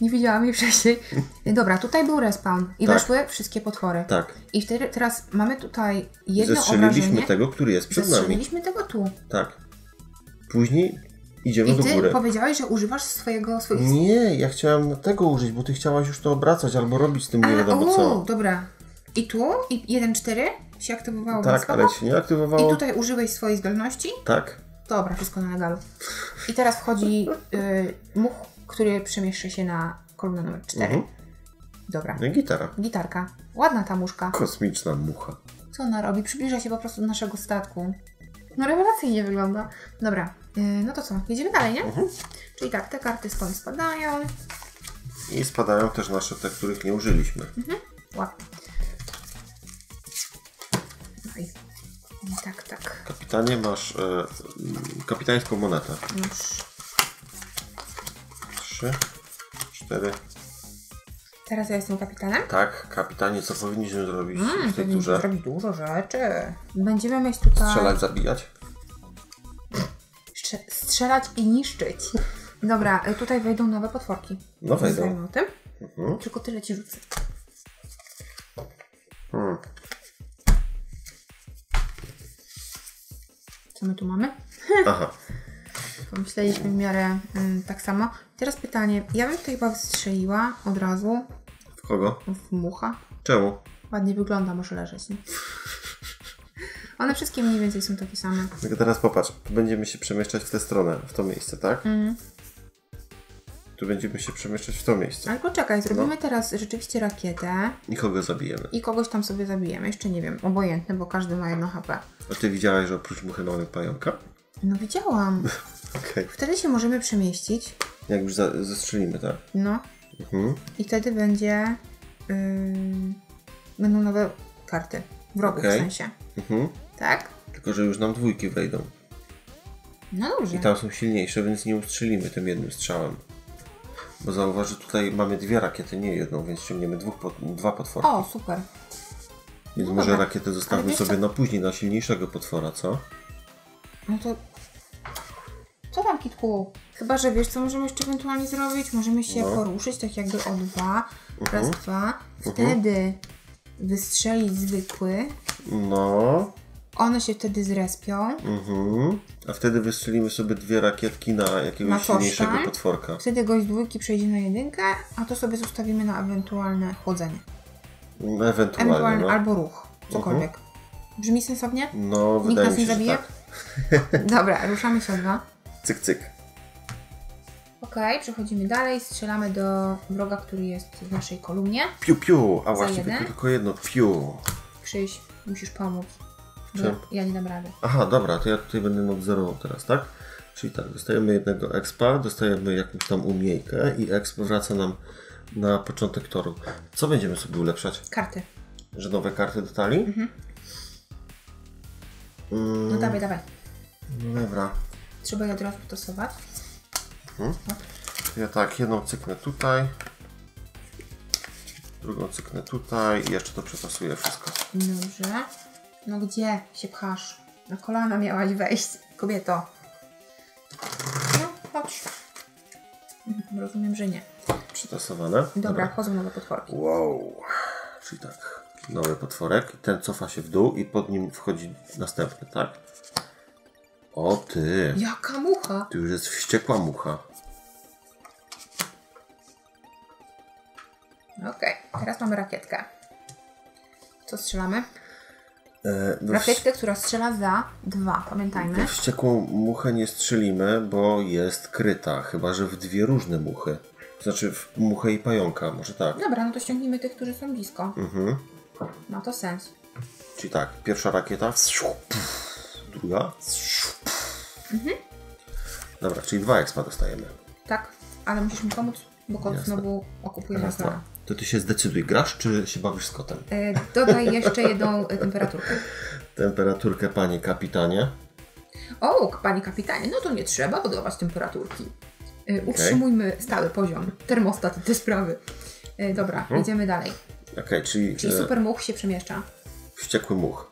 Nie widziałam jej wcześniej. Dobra, tutaj był respawn i
Tak.
weszły wszystkie potwory.
Tak.
I wtedy, teraz mamy tutaj jedno
Zestrzeliliśmy
obrażenie.
tego, który jest przed nami.
Zestrzeliliśmy tego tu.
Tak. Później idziemy
I
do
ty
góry.
powiedziałeś, że używasz swojego... Swoich...
Nie, ja chciałam tego użyć, bo ty chciałaś już to obracać albo robić z tym nie
A,
wiadomo
u,
co.
dobra. I tu? I 1-4? się aktywowało
Tak,
bez
ale się nie aktywowało.
I tutaj użyłeś swojej zdolności?
Tak.
Dobra, wszystko na legalu. I teraz wchodzi y, much, który przemieszcza się na kolumnę numer 4.
Mhm.
Dobra.
No i gitara.
Gitarka. Ładna ta muszka.
Kosmiczna mucha.
Co ona robi? Przybliża się po prostu do naszego statku. No rewelacyjnie wygląda. Dobra, no to co? Jedziemy dalej, nie?
Mhm.
Czyli tak, te karty stąd spadają.
I spadają też nasze te, których nie użyliśmy.
Ładnie. I i tak, tak.
Kapitanie masz e, kapitańską monetę.
Już.
Trzy, cztery.
Teraz ja jestem kapitanem.
Tak, kapitanie, co powinniśmy zrobić
Mm,
w tej turze?
zrobić dużo rzeczy. Będziemy mieć tutaj
Strzelać, zabijać?
Strze- strzelać i niszczyć. Dobra, y, tutaj wejdą nowe potworki.
No wejdą.
Pamiętajmy o tym.
Mhm.
Tylko tyle ci rzucę.
Hmm.
Co my tu mamy?
Aha.
Pomyśleliśmy w miarę mm, tak samo. Teraz pytanie. Ja bym tutaj chyba wystrzeliła od razu
W kogo?
w mucha.
Czemu?
Ładnie wygląda, może leżeć, nie? One wszystkie mniej więcej są takie same.
Tylko teraz popatrz, będziemy się przemieszczać w tę stronę, w to miejsce, tak?
Mhm.
Tu będziemy się przemieszczać w to miejsce.
Ale poczekaj, zrobimy
No.
teraz rzeczywiście rakietę
Nikogo zabijemy.
i kogoś tam sobie zabijemy. Jeszcze nie wiem, obojętne, bo każdy ma jedno HP.
A ty widziałaś, że oprócz muchy mamy pająka?
No widziałam.
Okej.
Wtedy się możemy przemieścić.
Jak już za- zestrzelimy, tak?
No.
Mhm.
I wtedy będzie... Yy, będą nowe karty. Wrogów
Okej.
w sensie.
Mhm.
Tak?
Tylko, że już nam dwójki wejdą.
No dobrze.
I tam są silniejsze, więc nie ustrzelimy tym jednym strzałem. Bo zauważ, że tutaj mamy dwie rakiety, nie jedną, więc ciągniemy dwóch pot- dwa potwory.
O, super.
Więc
no
może
dobra.
rakietę zostawmy sobie
co?
na później, na silniejszego potwora, co?
No to... Co tam, Kitku? Chyba, że wiesz, co możemy jeszcze ewentualnie zrobić? Możemy się
No.
poruszyć tak jakby o dwa.
Mhm.
Raz, dwa. Wtedy wystrzelić zwykły.
No.
One się wtedy zrespią.
Mhm. A wtedy wystrzelimy sobie dwie rakietki na jakiegoś
Na
silniejszego potworka.
Wtedy gość z dwójki przejdzie na jedynkę, a to sobie zostawimy na ewentualne chłodzenie.
Ewentualnie,
Ewentualnie
no.
albo ruch. Cokolwiek. Brzmi sensownie?
No,
Nikt
wydaje
nas
mi
nie
się, że
zabije?
tak.
Dobra, ruszamy się dwa.
Cyk, cyk.
Okej, przechodzimy dalej. Strzelamy do wroga, który jest w naszej kolumnie.
Piu, piu. A właśnie,
jeden?
tylko, tylko jedno. Piu.
Krzyś, musisz pomóc. Bo
Czym?
ja nie dam rady.
Aha, dobra, to ja tutaj będę nadzorował teraz, tak? Czyli tak, dostajemy jednego expa, dostajemy jakąś tam umiejkę i exp wraca nam na początek toru. Co będziemy sobie ulepszać?
Karty.
Że nowe karty dodali?
Mhm.
Mm,
No dawaj, dawaj.
no dobra.
Trzeba je od razu stosować.
Ja tak, jedną cyknę tutaj. Drugą cyknę tutaj i jeszcze to przetasuję wszystko.
Dobrze. No gdzie się pchasz? Na kolana miałaś wejść, kobieto. No, chodź. Mhm, Rozumiem, że nie.
Przetasowane.
Dobra, wchodzą nowe potworki.
Wow. Czyli tak, nowy potworek. Ten cofa się w dół i pod nim wchodzi następny, tak? O ty.
Jaka mucha!
Tu już jest wściekła mucha.
Okej, teraz mamy rakietkę. Co strzelamy?
E, we
Rakietkę, która strzela za dwa, pamiętajmy.
we wściekłą muchę nie strzelimy, bo jest kryta. Chyba, że w dwie różne muchy. Znaczy w muchę i pająka, może tak.
Dobra, no to ściągnijmy tych, którzy są blisko.
Mhm.
Ma to sens.
Czyli tak, pierwsza rakieta. Druga. Dobra, czyli dwa expa dostajemy.
Tak, ale musisz mi pomóc, bo kot
Jasne.
znowu okupuje nas dwa.
To ty się zdecyduj, grasz czy się bawisz z kotem?
E, dodaj jeszcze jedną e, temperaturkę.
Temperaturkę, panie kapitanie.
O, panie kapitanie, no to nie trzeba dodawać temperaturki. E, utrzymujmy stały poziom, termostat te sprawy. Dobra, jedziemy dalej.
Okej, czyli,
Czyli super much się przemieszcza.
wściekły much.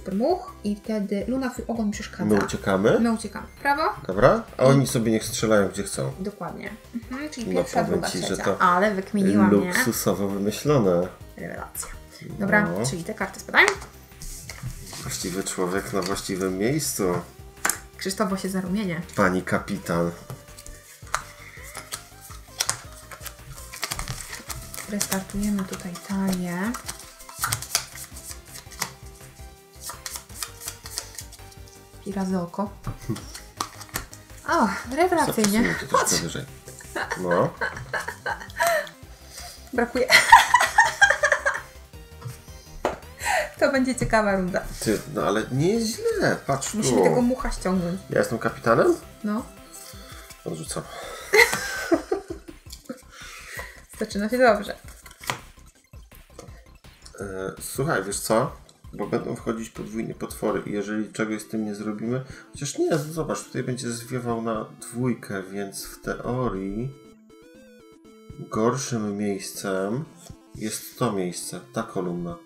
Super much i wtedy Luna, twój ogon przeszkadza.
My uciekamy,
My uciekamy. w Prawo?
dobra? A oni sobie niech strzelają gdzie chcą.
Dokładnie. Mhm, czyli
No,
pierwsza,
powiem
druga,
ci, że
trzecia.
to
Ale wykminiła mnie.
Luksusowo wymyślone.
Rewelacja. Dobra,
No.
czyli te karty spadają.
Właściwy człowiek na właściwym miejscu.
Krzysztof, się zarumienie.
Pani kapitan.
Restartujemy tutaj talię. I razy oko. O, rewelacyjnie.
Wyżej. No.
Brakuje. To będzie ciekawa runda.
Ty, no ale nie jest źle, patrz tu.
Musimy tego mucha ściągnąć.
Ja jestem kapitanem?
No,
Odrzucam.
zaczyna się dobrze.
E, słuchaj, wiesz co? Bo będą wchodzić podwójnie potwory i jeżeli czegoś z tym nie zrobimy... Chociaż nie, zobacz, tutaj będzie zwiewał na dwójkę, więc w teorii gorszym miejscem jest to miejsce, ta kolumna.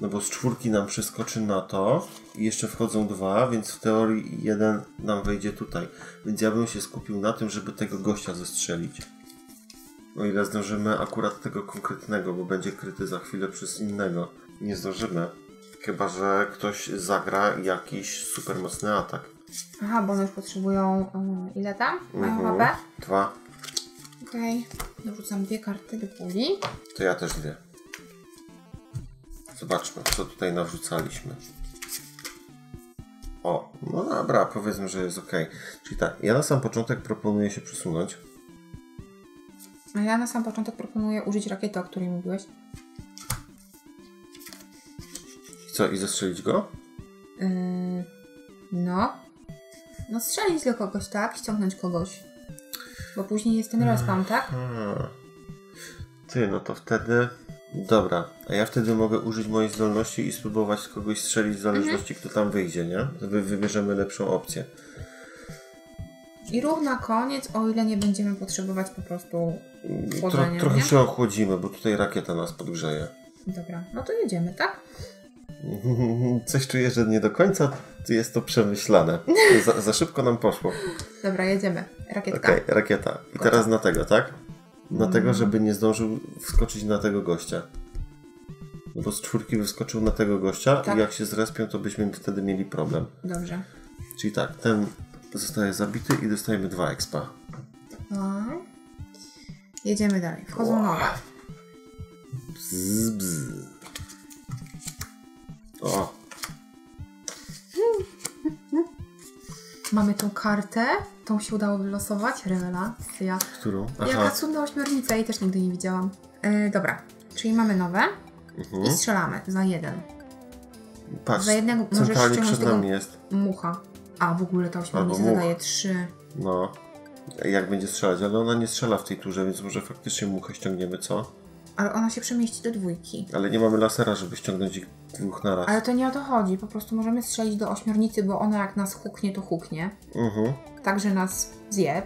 No bo z czwórki nam przeskoczy na to i jeszcze wchodzą dwa, więc w teorii jeden nam wejdzie tutaj. Więc ja bym się skupił na tym, żeby tego gościa zestrzelić. O ile zdążymy akurat tego konkretnego, bo będzie kryty za chwilę przez innego. Nie zdążymy. Chyba, że ktoś zagra jakiś super mocny atak.
Aha, bo one już potrzebują... y, ile tam? Mają
Mhm.
HP?
Dwa.
Okej. Dorzucam dwie karty do puli.
To ja też dwie. Zobaczmy, co tutaj nawrzucaliśmy. O, no dobra, powiedzmy, że jest ok. Czyli tak, ja na sam początek proponuję się przesunąć.
A ja na sam początek proponuję użyć rakiety, o której mówiłeś.
Co, i zestrzelić go?
Yy, no. No strzelić do kogoś, tak? Ściągnąć kogoś. Bo później jest ten respawn, tak?
A. Ty, no to wtedy... Dobra, a ja wtedy mogę użyć mojej zdolności i spróbować kogoś strzelić w zależności kto tam wyjdzie, nie? Wy wybierzemy lepszą opcję.
I ruch na koniec, o ile nie będziemy potrzebować po prostu
Tro
chłodzenia,
trochę
nie?
się ochłodzimy, bo tutaj rakieta nas podgrzeje.
Dobra, no to jedziemy, tak?
Coś czuję, że nie do końca jest to przemyślane. Za, za szybko nam poszło.
Dobra, jedziemy. Rakietka.
Okej, rakieta. I teraz na tego, tak? Na tego,
Mm.
żeby nie zdążył wskoczyć na tego gościa. No bo z czwórki wyskoczył na tego gościa
Tak.
i jak się zrespią, to byśmy wtedy mieli problem.
Dobrze.
Czyli tak, ten zostaje zabity i dostajemy dwa expa.
No. Jedziemy dalej. Wchodzą nowe.
Bzz, bzz. O,
Mamy tą kartę. Tą się udało wylosować. Rewelacja.
którą?
Jaka cudna ośmiornica, jej też nigdy nie widziałam. E, dobra, czyli mamy nowe
Mhm.
i strzelamy za jeden.
Patrz,
Za jednego możesz
centralnie przed nami jest.
Mucha. A w ogóle ta ośmiornica zadaje trzy.
No, jak będzie strzelać, ale ona nie strzela w tej turze, więc może faktycznie muchę ściągniemy, co?
Ale ona się przemieści do dwójki.
Ale nie mamy lasera, żeby ściągnąć ich dwóch na raz.
Ale to nie o to chodzi. Po prostu możemy strzelić do ośmiornicy, bo ona jak nas huknie, to huknie.
Mhm.
Tak, że nas zje.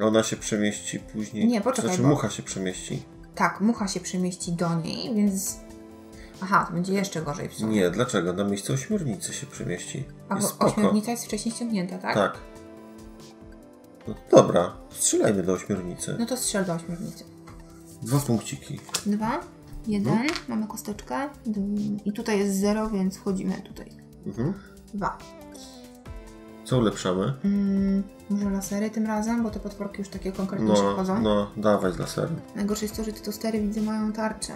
Ona się przemieści później.
Nie, poczekaj,
Znaczy
bo-
mucha się przemieści.
Tak, mucha się przemieści do niej, więc... Aha, to będzie jeszcze gorzej w sumie.
Nie, dlaczego? Na miejsce ośmiornicy się przemieści.
A
Jest
ośmiornica jest wcześniej ściągnięta, tak?
Tak. No dobra, strzelajmy do ośmiornicy.
No to strzel do ośmiornicy.
Dwa punkciki.
Dwa, jeden,
Mhm.
mamy kosteczkę i tutaj jest zero, więc wchodzimy tutaj.
Mhm.
Dwa.
Co ulepszamy?
Mm, może lasery tym razem, bo te potworki już takie konkretniejsze
No,
wchodzą.
no, dawaj z laserem.
Najgorsze jest to, że te tostery widzę mają tarczę.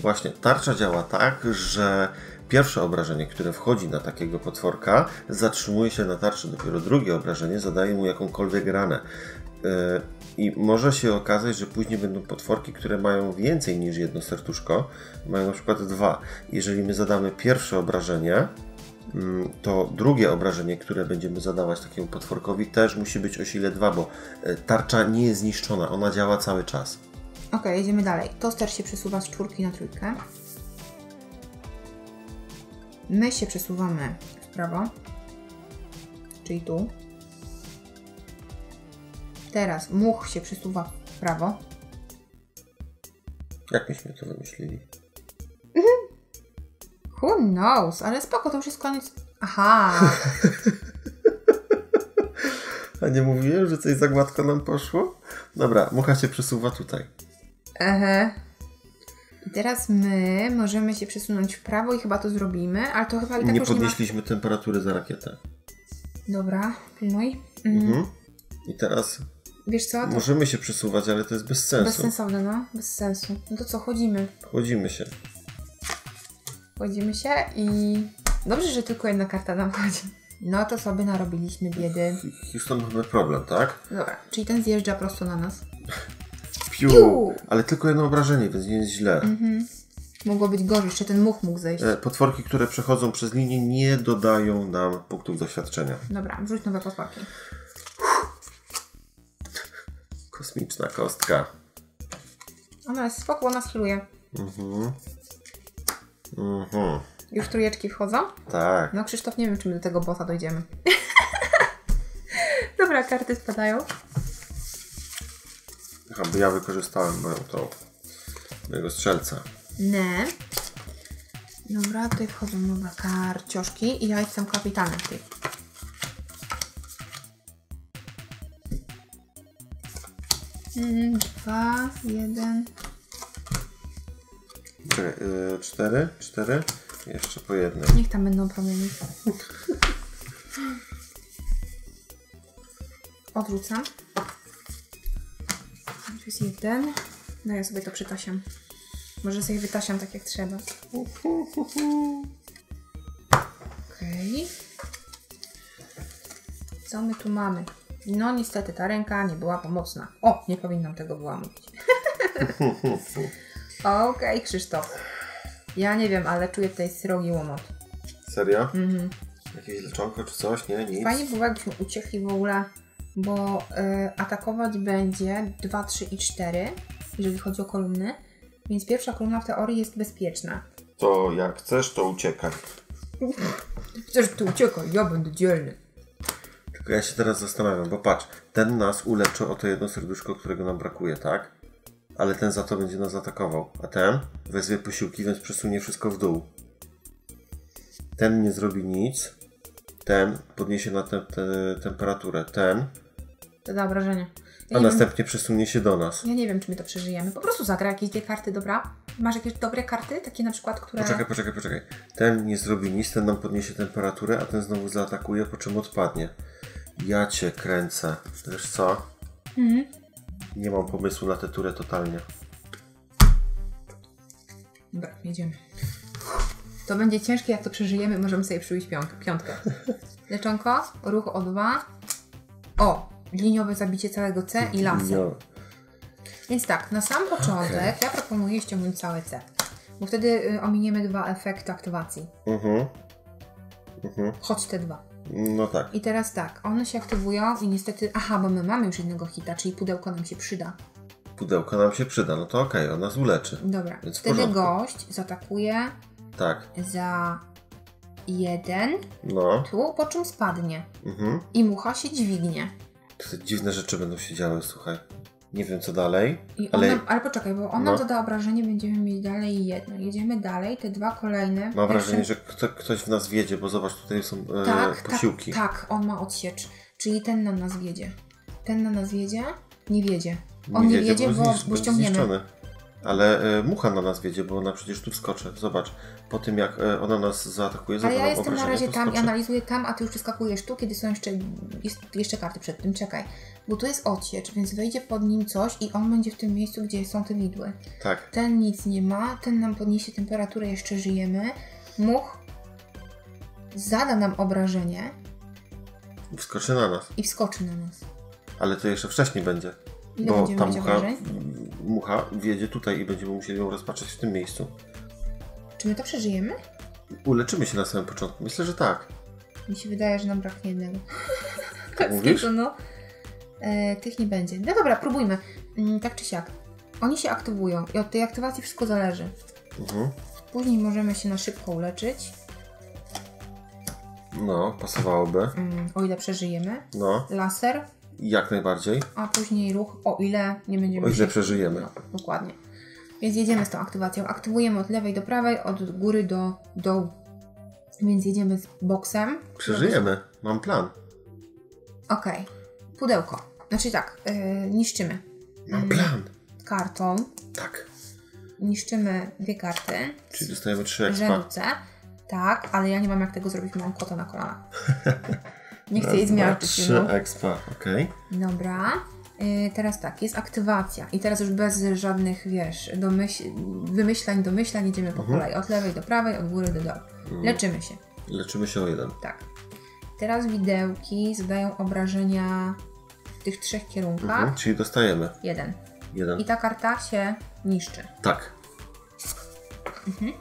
Właśnie, tarcza działa tak, że pierwsze obrażenie, które wchodzi na takiego potworka, zatrzymuje się na tarczy. Dopiero drugie obrażenie zadaje mu jakąkolwiek ranę. Yy, I może się okazać, że później będą potworki, które mają więcej niż jedno serduszko, mają na przykład dwa. Jeżeli my zadamy pierwsze obrażenie, mm, to drugie obrażenie, które będziemy zadawać takiemu potworkowi, też musi być o sile 2, bo e, tarcza nie jest zniszczona, ona działa cały czas.
Okej, jedziemy dalej. Toster się przesuwa z czwórki na trójkę. My się przesuwamy w prawo, czyli tu. Teraz much się przesuwa w prawo.
Jak myśmy to wymyślili?
Who knows? Ale spoko, to już jest koniec. Aha!
A nie mówiłem, że coś za gładko nam poszło? Dobra, mucha się przesuwa tutaj.
Ehe. I teraz my możemy się przesunąć w prawo i chyba to zrobimy, ale to chyba i tak
nie
już nie ma...
podnieśliśmy temperatury za rakietę.
Dobra, pilnuj. Mm.
Mhm. I teraz
Wiesz co? To
możemy się przesuwać, ale to jest bez sensu.
bezsensowne, no. Bez sensu. No to co, chodzimy.
Chodzimy się.
Chodzimy się i... Dobrze, że tylko jedna karta nam chodzi. No to sobie narobiliśmy biedy.
Houston mamy problem, tak?
Dobra, czyli ten zjeżdża prosto na nas.
Piu!
Piu!
Ale tylko jedno obrażenie, więc nie jest źle.
Mogło być gorzej, jeszcze ten much mógł zejść.
E, Potworki, które przechodzą przez linię, nie dodają nam punktów doświadczenia.
Dobra, wrzuć nowe potworki.
Kosmiczna kostka.
Ona jest spoko, bo nas healuje.
Mhm.
Już trójeczki wchodzą?
Tak.
No Krzysztof, nie wiem, czy my do tego bossa dojdziemy. Dobra, karty spadają.
Aha, bo ja wykorzystałem moją tą mojego strzelca.
Nie. Dobra, tutaj wchodzą nowe karcioszki i ja jestem kapitanem tych. Dwa, jeden.
Czekaj, yy, cztery? Cztery? Jeszcze po jednej.
Niech tam będą problemy. Odrzucam. Tu jest jeden. No ja sobie to przytasiam. Może sobie wytasiam tak jak trzeba. Okej. Co my tu mamy? No niestety ta ręka nie była pomocna. O, nie powinnam tego była mówić. Okej, Krzysztof. Ja nie wiem, ale czuję tutaj srogi łomot.
Serio? Jakieś leczonko czy coś? Nie, nic.
Fajnie było, jakbyśmy uciekli w ogóle, bo y, atakować będzie 2, 3 i 4, jeżeli chodzi o kolumny. Więc pierwsza kolumna w teorii jest bezpieczna.
To jak chcesz, to uciekaj.
Chcesz tu uciekaj, ja będę dzielny.
Tylko ja się teraz zastanawiam, bo patrz, ten nas uleczy o to jedno serduszko, którego nam brakuje, tak? Ale ten za to będzie nas atakował. A ten wezwie posiłki, więc przesunie wszystko w dół. Ten nie zrobi nic. Ten podniesie na te, te, temperaturę. Ten,
To da obrażenia. Ja
a
nie, wiem,
następnie przesunie się do nas.
ja nie wiem, czy my to przeżyjemy. Po prostu zagra jakieś dwie karty, dobra? Masz jakieś dobre karty? Takie na przykład, które...
Poczekaj, poczekaj, poczekaj. Ten nie zrobi nic, ten nam podniesie temperaturę, a ten znowu zaatakuje, po czym odpadnie. Ja cię kręcę. Wiesz co?
Mhm.
Nie mam pomysłu na tę turę totalnie.
Dobra, jedziemy. To będzie ciężkie, jak to przeżyjemy, możemy sobie przybić piąt piątkę. Leczonko, ruch o dwa. O, liniowe zabicie całego C i laser.
No.
Więc tak, na sam początek
Okej.
ja proponuję ściągnąć całe C. Bo wtedy y, ominiemy dwa efekty aktywacji.
Mhm. Mhm.
Choć te dwa.
No tak.
I teraz tak, one się aktywują i niestety, aha, bo my mamy już jednego hita, czyli pudełko nam się przyda.
Pudełko nam się przyda, no to okej, on nas uleczy.
Dobra,
Więc
wtedy gość zaatakuje
Tak.
za jeden
No.
tu, po czym spadnie.
Mhm.
I mucha się dźwignie.
To dziwne rzeczy będą się działy, słuchaj. Nie wiem co dalej,
I
ale
nam, ale poczekaj, bo on
No.
zada obrażenie, będziemy mieć dalej jedno. Jedziemy dalej, te dwa kolejne.
mam wrażenie,
Pierwszy-
że kto, ktoś w nas wiedzie, bo zobacz, tutaj są e,
tak,
posiłki.
Tak, tak, on ma odsiecz. Czyli ten na nas wiedzie. Ten na nas wiedzie? Nie wiedzie. On nie, wiedzie, bo,
zniszcz-
bo
będzie
ściągniemy.
zniszczony. Ale e, mucha na nas wiedzie, bo ona przecież tu wskoczy. Zobacz, po tym jak e, ona nas zaatakuje,
Ale ja jestem na razie tam i analizuję tam, a ty już przeskakujesz tu, kiedy są jeszcze, jest jeszcze karty przed tym. Czekaj. Bo tu jest odsiecz, więc wejdzie pod nim coś i on będzie w tym miejscu, gdzie są te widły.
Tak,
Ten nic nie ma, ten nam podniesie temperaturę, jeszcze żyjemy. Much zada nam obrażenie
wskoczy na nas.
i wskoczy na nas.
Ale to jeszcze wcześniej będzie.
Ile
bo ta mucha, mucha wiedzie tutaj i będziemy musieli ją rozpatrzeć w tym miejscu.
Czy my to przeżyjemy?
Uleczymy się na samym początku. Myślę, że tak.
Mi się wydaje, że nam braknie jednego.
Tak mówisz?
no. E, tych nie będzie. No dobra, próbujmy. Mm, tak czy siak. Oni się aktywują i od tej aktywacji wszystko zależy.
Mhm.
Później możemy się na szybko uleczyć,
No, pasowałoby.
mm, o ile przeżyjemy.
No,
Laser,
jak najbardziej.
a później ruch, o ile nie będziemy
O ile
się...
przeżyjemy.
No, dokładnie. Więc jedziemy z tą aktywacją. Aktywujemy od lewej do prawej, od góry do dołu. Więc jedziemy z boksem.
Przeżyjemy. Mam plan.
Okej. Pudełko. Znaczy tak, yy, niszczymy
Mam
Mm.
plan.
kartą.
Tak.
Niszczymy dwie karty.
Czyli dostajemy 3 expa.
Rzęduce. Tak, ale ja nie mam jak tego zrobić, mam kota na kolanach. Nie chcę jej zmiażdżyć.
Trzy
no.
expa, okej.
Dobra. Yy, teraz tak, jest aktywacja. I teraz już bez żadnych, wiesz, domyśl, wymyślań, domyślań idziemy po
Mhm.
kolei. Od lewej do prawej, od góry do dołu. Leczymy się.
Leczymy się o jeden.
Tak. Teraz widełki zadają obrażenia w tych trzech kierunkach.
Mhm, czyli dostajemy
Jeden.
jeden.
I ta karta się niszczy.
Tak.
Mhm.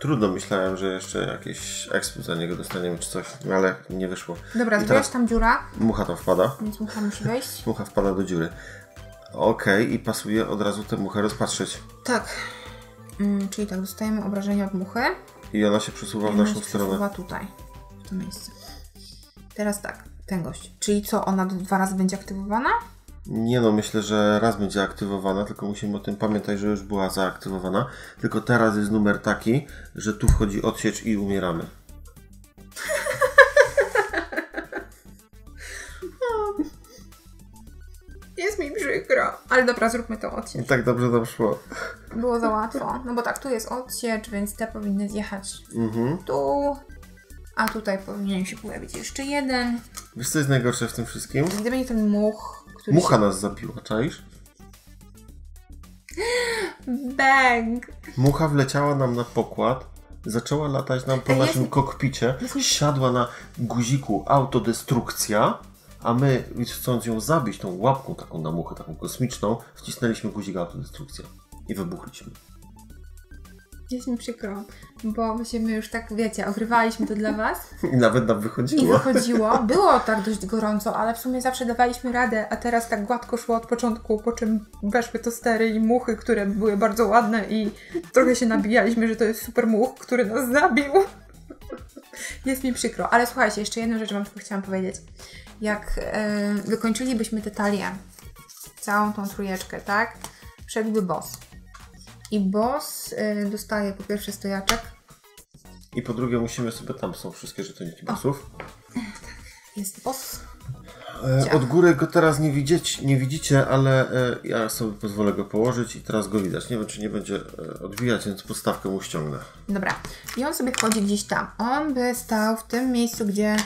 Trudno myślałem, że jeszcze jakieś expo za niego dostaniemy czy coś, ale nie wyszło.
Dobra,
teraz
tam dziura,
mucha tam wpada.
więc mucha musi wejść.
Mucha wpada do dziury. Okej, i pasuje od razu tę muchę rozpatrzeć.
Tak. Mm, czyli tak, dostajemy obrażenia od muchy.
I ona się przesuwa w naszą
się
stronę.
przesuwa tutaj, w to miejsce. Teraz tak, ten gość. Czyli co, ona dwa razy będzie aktywowana?
Nie no, myślę, że raz będzie aktywowana, tylko musimy o tym pamiętać, że już była zaaktywowana. Tylko teraz jest numer taki, że tu wchodzi odsiecz i umieramy.
Jest mi przykro. Ale dobra, zróbmy to
I
odsiecz.
tak dobrze nam szło.
Było za łatwo. No bo tak, tu jest odsiecz, więc te powinny zjechać
Mhm.
tu. A tutaj powinien się pojawić jeszcze jeden.
Wiesz co jest najgorsze w tym wszystkim?
Gdyby nie ten much,
Mucha nas zabiła, czaisz?
Bang!
Mucha wleciała nam na pokład, zaczęła latać nam po
Ej, jest
naszym kokpicie,
jest mi-
siadła na guziku autodestrukcja, a my chcąc ją zabić tą łapką taką na muchę, taką kosmiczną, wcisnęliśmy guzik autodestrukcja i wybuchliśmy.
Jest mi przykro, bo się my już tak, wiecie, ogrywaliśmy to dla Was
I nawet nam
i
wychodziło.
wychodziło. Było tak dość gorąco, ale w sumie zawsze dawaliśmy radę, a teraz tak gładko szło od początku, po czym weszły tostery i muchy, które były bardzo ładne i trochę się nabijaliśmy, że to jest super much, który nas zabił. Jest mi przykro, ale słuchajcie, jeszcze jedną rzecz Wam chciałam powiedzieć. Jak e, wykończylibyśmy tę talię, całą tą trójeczkę, tak? Wszedłby boss. I boss e, dostaje po pierwsze stojaczek,
I po drugie musimy sobie, tam są wszystkie żetoniki bossów.
jest boss,
E, od góry go teraz nie, widzieć, nie widzicie, ale e, ja sobie pozwolę go położyć i teraz go widać. Nie wiem, czy nie będzie e, odbijać, więc podstawkę mu ściągnę.
Dobra. I on sobie wchodzi gdzieś tam. On by stał w tym miejscu, gdzie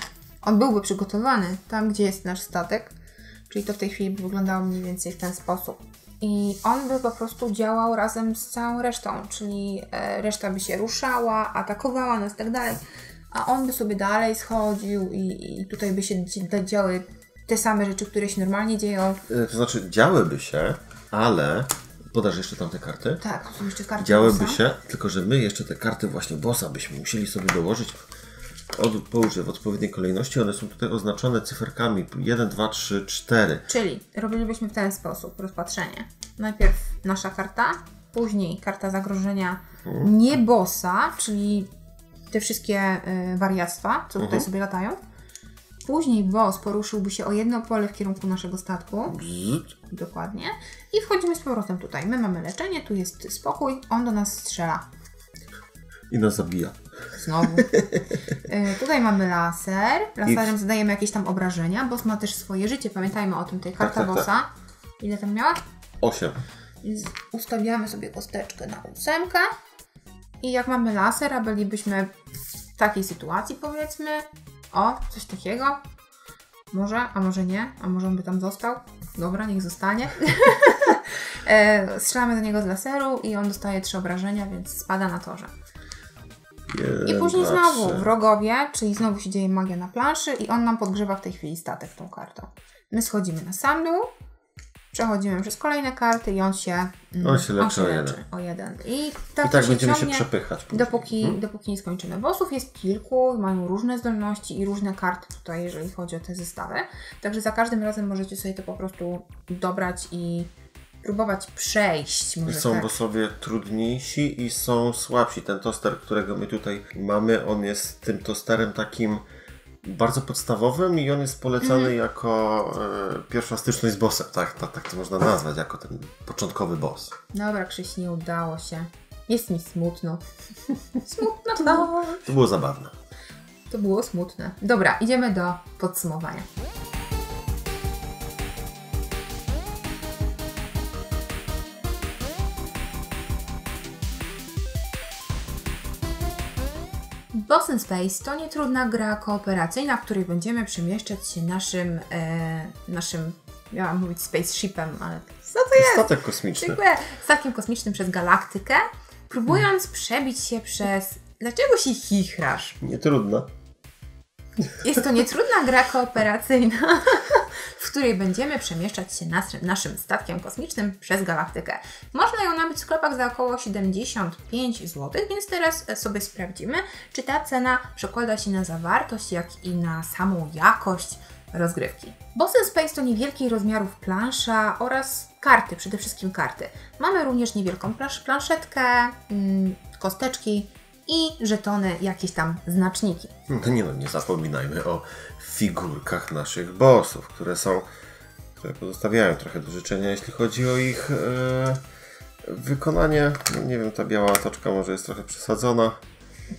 on byłby przygotowany, tam gdzie jest nasz statek. Czyli to w tej chwili by wyglądało mniej więcej w ten sposób. I on by po prostu działał razem z całą resztą, czyli e, reszta by się ruszała, atakowała nas i tak dalej. A on by sobie dalej schodził i, i tutaj by się działy te same rzeczy, które się normalnie dzieją.
E, To znaczy, działyby się, ale. Podasz jeszcze tam te karty?
Tak, są jeszcze karty
Działyby
bossa.
się, tylko że my jeszcze te karty właśnie bossa byśmy musieli sobie dołożyć. Od, połóżę w odpowiedniej kolejności. One są tutaj oznaczone cyferkami 1, 2, 3, 4.
Czyli robilibyśmy w ten sposób rozpatrzenie. Najpierw nasza karta, później karta zagrożenia nie bossa, czyli te wszystkie y, wariactwa, co tutaj sobie latają. Później boss poruszyłby się o jedno pole w kierunku naszego statku.
Bzz.
Dokładnie. I wchodzimy z powrotem tutaj. My mamy leczenie, tu jest spokój, on do nas strzela.
I nas zabija.
Znowu. Y, tutaj mamy laser. Laserem zadajemy jakieś tam obrażenia. Boss ma też swoje życie. Pamiętajmy o tym. Tej karta
tak, tak.
bossa. Ile tam miała?
8.
Więc ustawiamy sobie kosteczkę na ósemkę. I jak mamy laser, a bylibyśmy w takiej sytuacji, powiedzmy, o, coś takiego, może, a może nie, a może on by tam został. Dobra, niech zostanie. e, strzelamy do niego z laseru i on dostaje trzy obrażenia, więc spada na torze. I później znowu wrogowie, czyli znowu się dzieje magia na planszy i on nam podgrzewa w tej chwili statek tą kartą. My schodzimy na sam dół, przechodzimy przez kolejne karty i on się, mm,
On się leczy o jeden.
o jeden. I tak,
I tak
się
będziemy się przepychać. później.
Dopóki,
Mhm.
dopóki nie skończymy. Bossów jest kilku, mają różne zdolności i różne karty tutaj, jeżeli chodzi o te zestawy. Także za każdym razem możecie sobie to po prostu dobrać i próbować przejść. Może
są
tak.
bossowie trudniejsi i są słabsi. Ten toster, którego my tutaj mamy, on jest tym tosterem takim bardzo podstawowym i on jest polecany
Mhm.
jako e, pierwsza styczność z bossem. Tak, tak, tak to można nazwać, jako ten początkowy boss.
Dobra, Krzyś, nie udało się. Jest mi smutno. smutno to.
To było zabawne.
To było smutne. Dobra, idziemy do podsumowania. Boss in Space to nietrudna gra kooperacyjna, w której będziemy przemieszczać się naszym, e, naszym, miałam mówić spaceshipem, ale co to jest?
Statek kosmiczny.
Dziękuję. Statkiem kosmicznym przez galaktykę, próbując przebić się przez... Dlaczego się chichrasz?
Nie trudno.
Jest to nietrudna gra kooperacyjna, w której będziemy przemieszczać się nas, naszym statkiem kosmicznym przez galaktykę. Można ją nabyć w sklepach za około 75 zł, więc teraz sobie sprawdzimy, czy ta cena przekłada się na zawartość, jak i na samą jakość rozgrywki. Boss in Space to niewielkiej rozmiarów plansza oraz karty, przede wszystkim karty. Mamy również niewielką planszetkę, mm, kosteczki, i żetony, jakieś tam znaczniki.
No nie no, nie zapominajmy o figurkach naszych bossów, które są, które pozostawiają trochę do życzenia, jeśli chodzi o ich e, wykonanie. No nie wiem, ta biała otoczka może jest trochę przesadzona.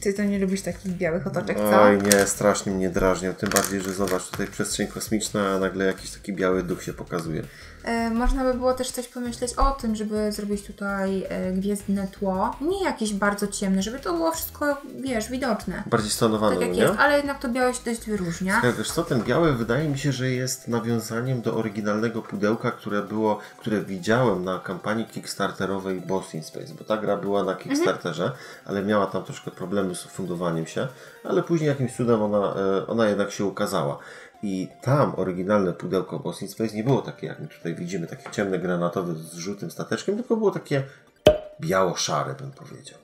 Ty to nie lubisz takich białych otoczek, co?
Oj nie, strasznie mnie drażnią, tym bardziej, że zobacz, tutaj przestrzeń kosmiczna, a nagle jakiś taki biały duch się pokazuje.
E, można by było też coś pomyśleć o tym, żeby zrobić tutaj e, gwiezdne tło. Nie jakieś bardzo ciemne, żeby to było wszystko, wiesz, widoczne.
Bardziej stonowane,
tak jak
nie?
jest, ale jednak to białe się dość wyróżnia.
Ja, wiesz co, ten biały wydaje mi się, że jest nawiązaniem do oryginalnego pudełka, które było, które widziałem na kampanii kickstarterowej Boss in Space, bo ta gra była na Kickstarterze, mhm. ale miała tam troszkę problemy z fundowaniem się, ale później jakimś cudem ona, e, ona jednak się ukazała. I tam oryginalne pudełko Boss in Space nie było takie, jak my tutaj widzimy, takie ciemne granatowe z żółtym stateczkiem, tylko było takie biało-szare, bym powiedział.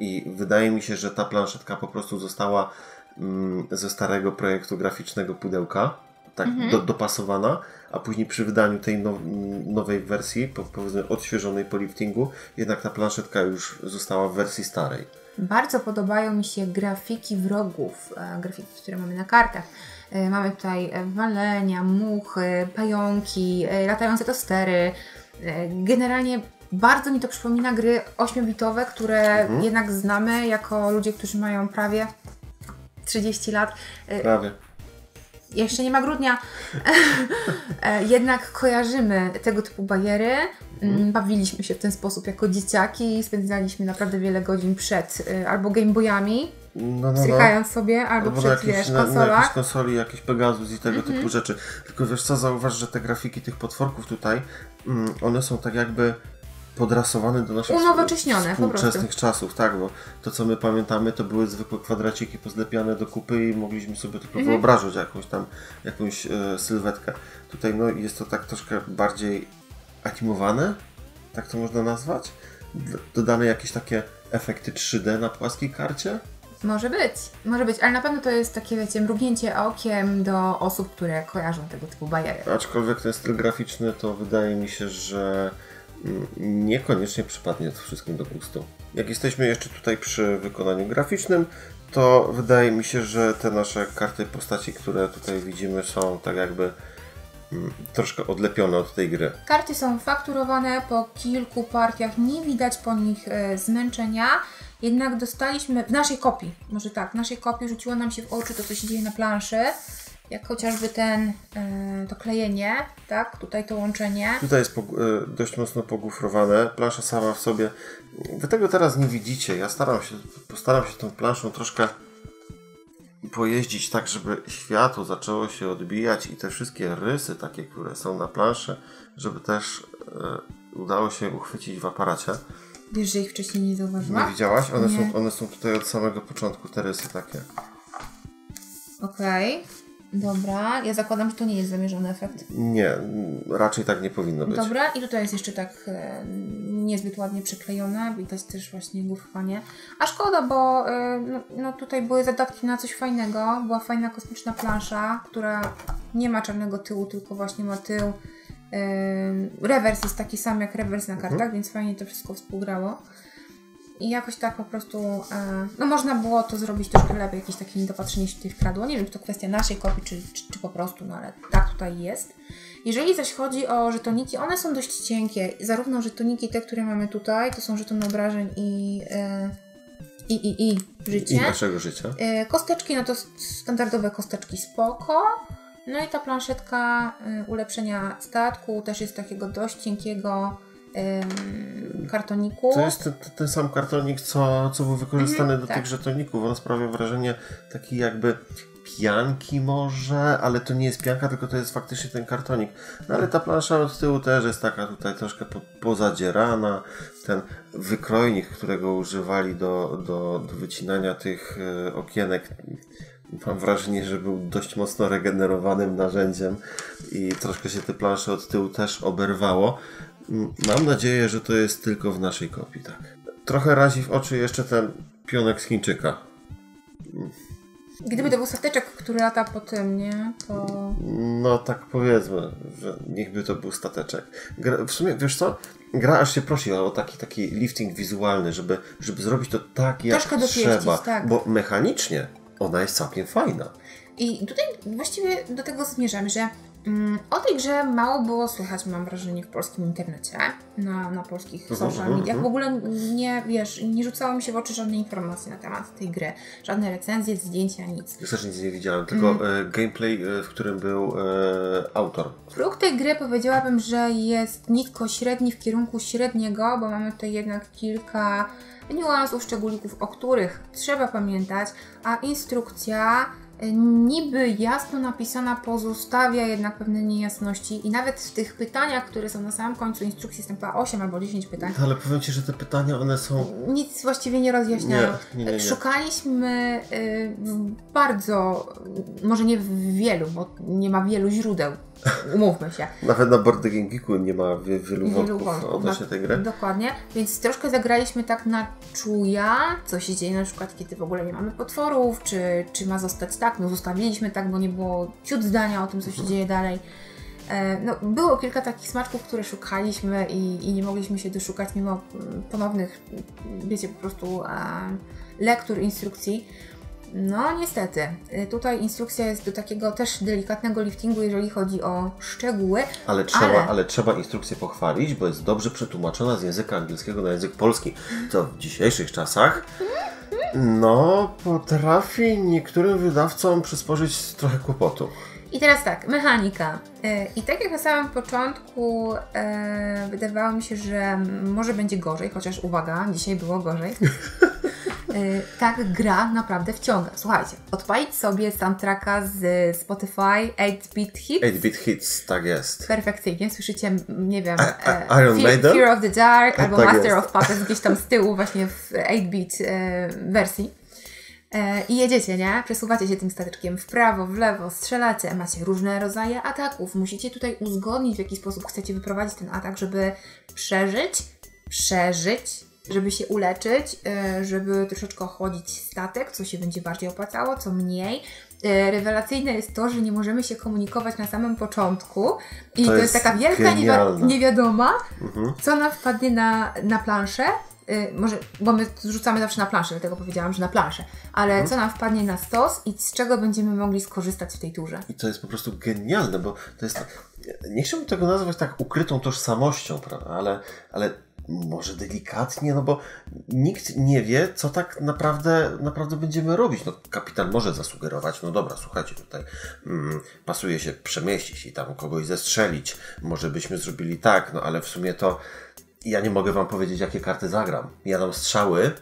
I wydaje mi się, że ta planszetka po prostu została mm, ze starego projektu graficznego pudełka tak mhm. do, dopasowana, a później przy wydaniu tej now, nowej wersji, powiedzmy odświeżonej po liftingu, jednak ta planszetka już została w wersji starej.
Bardzo podobają mi się grafiki wrogów, e, grafiki, które mamy na kartach. E, mamy tutaj walenia, muchy, pająki, e, latające tostery. Generalnie bardzo mi to przypomina gry 8-bitowe, które mhm. jednak znamy jako ludzie, którzy mają prawie 30 lat.
Prawie
jeszcze nie ma grudnia, jednak kojarzymy tego typu bariery. Mhm. Bawiliśmy się w ten sposób jako dzieciaki i spędzaliśmy naprawdę wiele godzin przed albo Gameboyami, no, no, no. sobie, albo, albo przed, wiesz, konsolach.
Na, na jakieś konsoli, jakieś Pegasus i tego mhm. typu rzeczy. Tylko wiesz co, zauważ, że te grafiki tych potworków tutaj, mm, one są tak jakby podrasowane do naszych
Unowocześnione,
współczesnych czasów, tak, bo to co my pamiętamy to były zwykłe kwadraciki pozlepiane do kupy i mogliśmy sobie tylko mhm. wyobrażać jakąś tam, jakąś e, sylwetkę. Tutaj no, jest to tak troszkę bardziej animowane, tak to można nazwać. Dodane jakieś takie efekty 3D na płaskiej karcie.
Może być, może być, ale na pewno to jest takie, wiecie, mrugnięcie okiem do osób, które kojarzą tego typu bajery.
Aczkolwiek ten styl graficzny to wydaje mi się, że niekoniecznie przypadnie to wszystkim do gustu. Jak jesteśmy jeszcze tutaj przy wykonaniu graficznym, to wydaje mi się, że te nasze karty postaci, które tutaj widzimy, są tak jakby mm, troszkę odlepione od tej gry.
Karty są fakturowane po kilku partiach, nie widać po nich e, zmęczenia. Jednak dostaliśmy w naszej kopii, może tak, w naszej kopii rzuciło nam się w oczy to, co się dzieje na planszy jak chociażby ten, e, to klejenie, tak, tutaj to łączenie.
Tutaj jest e, dość mocno pogufrowane, plansza sama w sobie, wy tego teraz nie widzicie, ja staram się, postaram się tą planszą troszkę pojeździć tak, żeby światło zaczęło się odbijać i te wszystkie rysy takie, które są na planszy, żeby też e, udało się uchwycić w aparacie.
Wiesz, że ich wcześniej nie zauważyłam?
Nie widziałaś? One, nie. Są, one są tutaj od samego początku, te rysy takie.
Okej. Okay. Dobra, ja zakładam, że to nie jest zamierzony efekt.
Nie, raczej tak nie powinno być.
Dobra, i tutaj jest jeszcze tak e, niezbyt ładnie przyklejone, widać też właśnie gufrowanie. A szkoda, bo e, no, no, tutaj były zadatki na coś fajnego. Była fajna kosmiczna plansza, która nie ma czarnego tyłu, tylko właśnie ma tył. Rewers jest taki sam jak rewers na kartach, mhm. więc fajnie to wszystko współgrało. I jakoś tak po prostu, e, no można było to zrobić troszkę lepiej, jakieś takie niedopatrzenie się tutaj wkradło. Nie wiem, czy to kwestia naszej kopii, czy, czy, czy, po prostu, no ale tak tutaj jest. Jeżeli zaś chodzi o żetoniki, one są dość cienkie. Zarówno żetoniki te, które mamy tutaj, to są żetony obrażeń i, e, i, i, i życie.
I naszego życia.
E, kosteczki, no to standardowe kosteczki spoko. No i ta planszetka ulepszenia statku też jest takiego dość cienkiego kartoniku.
To jest ten, ten, sam kartonik, co, co był wykorzystany mhm, do tak. tych żetoników. On sprawia wrażenie takiej jakby pianki może, ale to nie jest pianka, tylko to jest faktycznie ten kartonik. No ale ta plansza od tyłu też jest taka tutaj troszkę po, pozadzierana. Ten wykrojnik, którego używali do, do, do wycinania tych e, okienek mam wrażenie, że był dość mocno regenerowanym narzędziem i troszkę się te plansze od tyłu też oberwało. Mm, Mam nadzieję, że to jest tylko w naszej kopii, tak. Trochę razi w oczy jeszcze ten pionek z Chińczyka.
Gdyby to był stateczek, który lata po tym, nie? To...
No tak powiedzmy, że niechby to był stateczek. Gra, w sumie, wiesz co? Gra aż się prosi o taki, taki lifting wizualny, żeby, żeby zrobić to tak jak
Troszkę
trzeba.
tak.
Bo mechanicznie ona jest całkiem fajna.
I tutaj właściwie do tego zmierzam, że o tej grze mało było słychać, mam wrażenie, w polskim internecie, na, na polskich
Mhm,
social
mhm,
mediach. W ogóle nie, wiesz, nie rzucało mi się w oczy żadne informacje na temat tej gry. Żadne recenzje, zdjęcia, nic.
Ja też nic nie widziałem, tylko
Mhm.
e, gameplay, e, w którym był e, autor.
Próg tej gry powiedziałabym, że jest nisko średni w kierunku średniego, bo mamy tutaj jednak kilka niuansów, szczególików, o których trzeba pamiętać, a instrukcja niby jasno napisana pozostawia jednak pewne niejasności i nawet w tych pytaniach, które są na samym końcu instrukcji, jest tam chyba 8 albo 10 pytań,
Ale powiem Ci, że te pytania, one są...
nic właściwie nie rozjaśniają.
Nie, nie, nie.
Szukaliśmy y, bardzo, może nie w wielu, bo nie ma wielu źródeł, umówmy się.
Nawet na Board Game Geeku nie ma wie- wielu
Wielu
wątków odnośnie tej gry.
Dokładnie, więc troszkę zagraliśmy tak na czuja, co się dzieje na przykład, kiedy w ogóle nie mamy potworów, czy, czy ma zostać tak, no zostawiliśmy tak, bo nie było ciut zdania o tym, co się dzieje dalej. E, No, było kilka takich smaczków, które szukaliśmy i, i nie mogliśmy się doszukać mimo mm, ponownych, wiecie, po prostu e, lektur instrukcji. No niestety, y, tutaj instrukcja jest do takiego też delikatnego liftingu, jeżeli chodzi o szczegóły,
Ale trzeba,
Ale-
ale... trzeba instrukcję pochwalić, bo jest dobrze przetłumaczona z języka angielskiego na język polski, co w dzisiejszych czasach no, potrafi niektórym wydawcom przysporzyć trochę kłopotu.
I teraz tak, mechanika. E, I tak jak na samym początku e, wydawało mi się, że może będzie gorzej, chociaż uwaga, dzisiaj było gorzej. E, tak, gra naprawdę wciąga. Słuchajcie, odpalić sobie soundtracka z Spotify 8-Bit Hit.
8-bit hits, tak jest.
Perfekcyjnie, słyszycie, nie wiem,
A-
e,
a- Iron
Fear,
Maiden?
Fear of the Dark
A,
albo
tak
Master
jest.
of Puppets gdzieś tam z tyłu właśnie w 8-bit e, wersji. E, I jedziecie, nie? Przesuwacie się tym stateczkiem w prawo, w lewo, strzelacie, macie różne rodzaje ataków. Musicie tutaj uzgodnić, w jaki sposób chcecie wyprowadzić ten atak, żeby przeżyć, przeżyć, żeby się uleczyć, e, żeby troszeczkę ochłodzić statek, co się będzie bardziej opłacało, co mniej. E, Rewelacyjne jest to, że nie możemy się komunikować na samym początku i to,
To
jest taka wielka niewi- niewiadoma,
Mhm.
co nam wpadnie na, na planszę. Y, może, bo my rzucamy zawsze na planszę, dlatego powiedziałam, że na planszę. Ale
Mhm.
co nam wpadnie na stos i z czego będziemy mogli skorzystać w tej turze.
I to jest po prostu genialne, bo to jest. Nie chciałbym tego nazwać tak ukrytą tożsamością, prawda? Ale, ale może delikatnie, no bo nikt nie wie, co tak naprawdę, naprawdę będziemy robić. No, kapitan może zasugerować, no dobra, słuchajcie, tutaj mm, pasuje się przemieścić i tam kogoś zestrzelić. Może byśmy zrobili tak, no ale w sumie to ja nie mogę wam powiedzieć, jakie karty zagram. Ja dam strzały,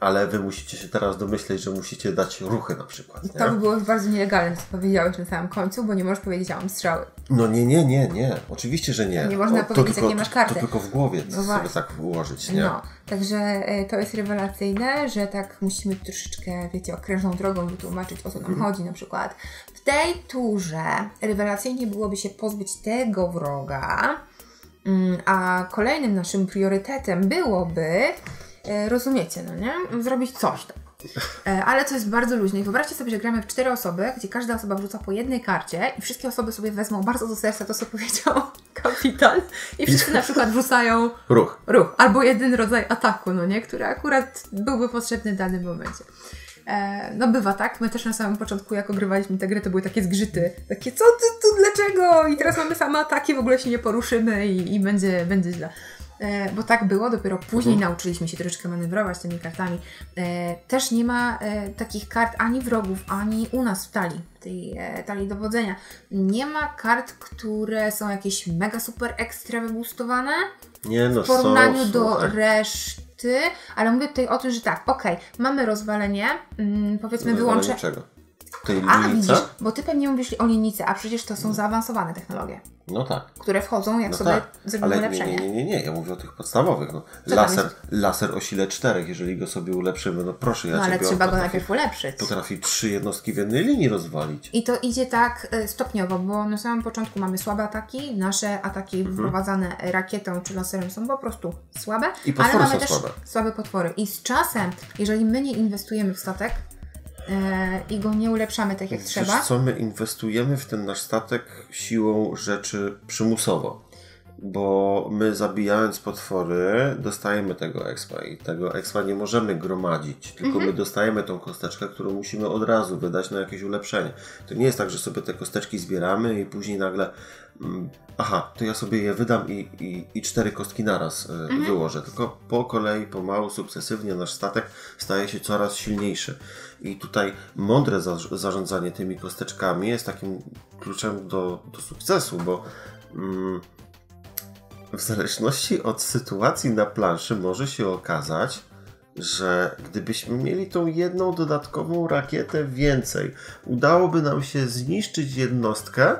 ale wy musicie się teraz domyśleć, że musicie dać ruchy na przykład. Nie?
To by było bardzo nielegalne, co powiedziałeś na samym końcu, bo nie możesz powiedzieć, ja mam strzały.
No nie, nie, nie, nie. Oczywiście, że nie.
Nie można
to
powiedzieć,
tylko,
jakie masz karty.
To tylko w głowie
No
sobie tak ułożyć, nie?
No, także e, to jest rewelacyjne, że tak musimy troszeczkę, wiecie, okrężną drogą wytłumaczyć, o co nam chodzi na przykład. W tej turze rewelacyjnie byłoby się pozbyć tego wroga, a kolejnym naszym priorytetem byłoby, e, rozumiecie, no nie? Zrobić coś tam. E, Ale co jest bardzo luźne. I wyobraźcie sobie, że gramy w cztery osoby, gdzie każda osoba wrzuca po jednej karcie i wszystkie osoby sobie wezmą bardzo do serca to, co powiedział kapitan. I wszyscy na przykład wrzucają
Ruch.
ruch albo jeden rodzaj ataku, no nie? Który akurat byłby potrzebny w danym momencie. E, no bywa tak, my też na samym początku jak ogrywaliśmy tę grę, to były takie zgrzyty, takie co ty tu, dlaczego? I teraz mamy same ataki, w ogóle się nie poruszymy i, i będzie, będzie źle. E, bo tak było, dopiero później nauczyliśmy się troszeczkę manewrować tymi kartami. E, też nie ma e, takich kart ani wrogów, ani u nas w talii, w tej e, talii dowodzenia. Nie ma kart, które są jakieś mega super ekstra wyboostowane,
Nie no,
w porównaniu
są,
do
są,
reszty, ale mówię tutaj o tym, że tak, okej, mamy rozwalenie, mm, powiedzmy
Rozwalenie
wyłączę
czego? Tej
A,
linijce.
widzisz, bo ty pewnie mówisz o linijce, a przecież to są zaawansowane technologie,
No tak.
które wchodzą, jak
No
sobie
tak,
zrobimy
ale nie,
ulepszenie.
nie, nie, nie, nie, ja mówię o tych podstawowych. No. Laser, laser o sile 4, jeżeli go sobie ulepszymy, no proszę, ja
No ale trzeba go najpierw ulepszyć.
Potrafi trzy jednostki w jednej linii rozwalić.
I to idzie tak e, stopniowo, bo na samym początku mamy słabe ataki, nasze ataki
Mhm.
wprowadzane rakietą czy laserem są po prostu słabe,
I potwory
ale mamy też
słabe.
słabe potwory. I z czasem, jeżeli my nie inwestujemy w statek i go nie ulepszamy tak jak
Wiesz
trzeba,
co, my inwestujemy w ten nasz statek siłą rzeczy przymusowo. Bo my zabijając potwory dostajemy tego expa i tego expa nie możemy gromadzić, tylko
Mhm.
my dostajemy tą kosteczkę, którą musimy od razu wydać na jakieś ulepszenie. To nie jest tak, że sobie te kosteczki zbieramy i później nagle mm, aha, to ja sobie je wydam i, i, i cztery kostki naraz e, wyłożę. Tylko po kolei, pomału, sukcesywnie nasz statek staje się coraz silniejszy. I tutaj mądre za, zarządzanie tymi kosteczkami jest takim kluczem do, do sukcesu, bo mm, w zależności od sytuacji na planszy może się okazać, że gdybyśmy mieli tą jedną dodatkową rakietę więcej, udałoby nam się zniszczyć jednostkę,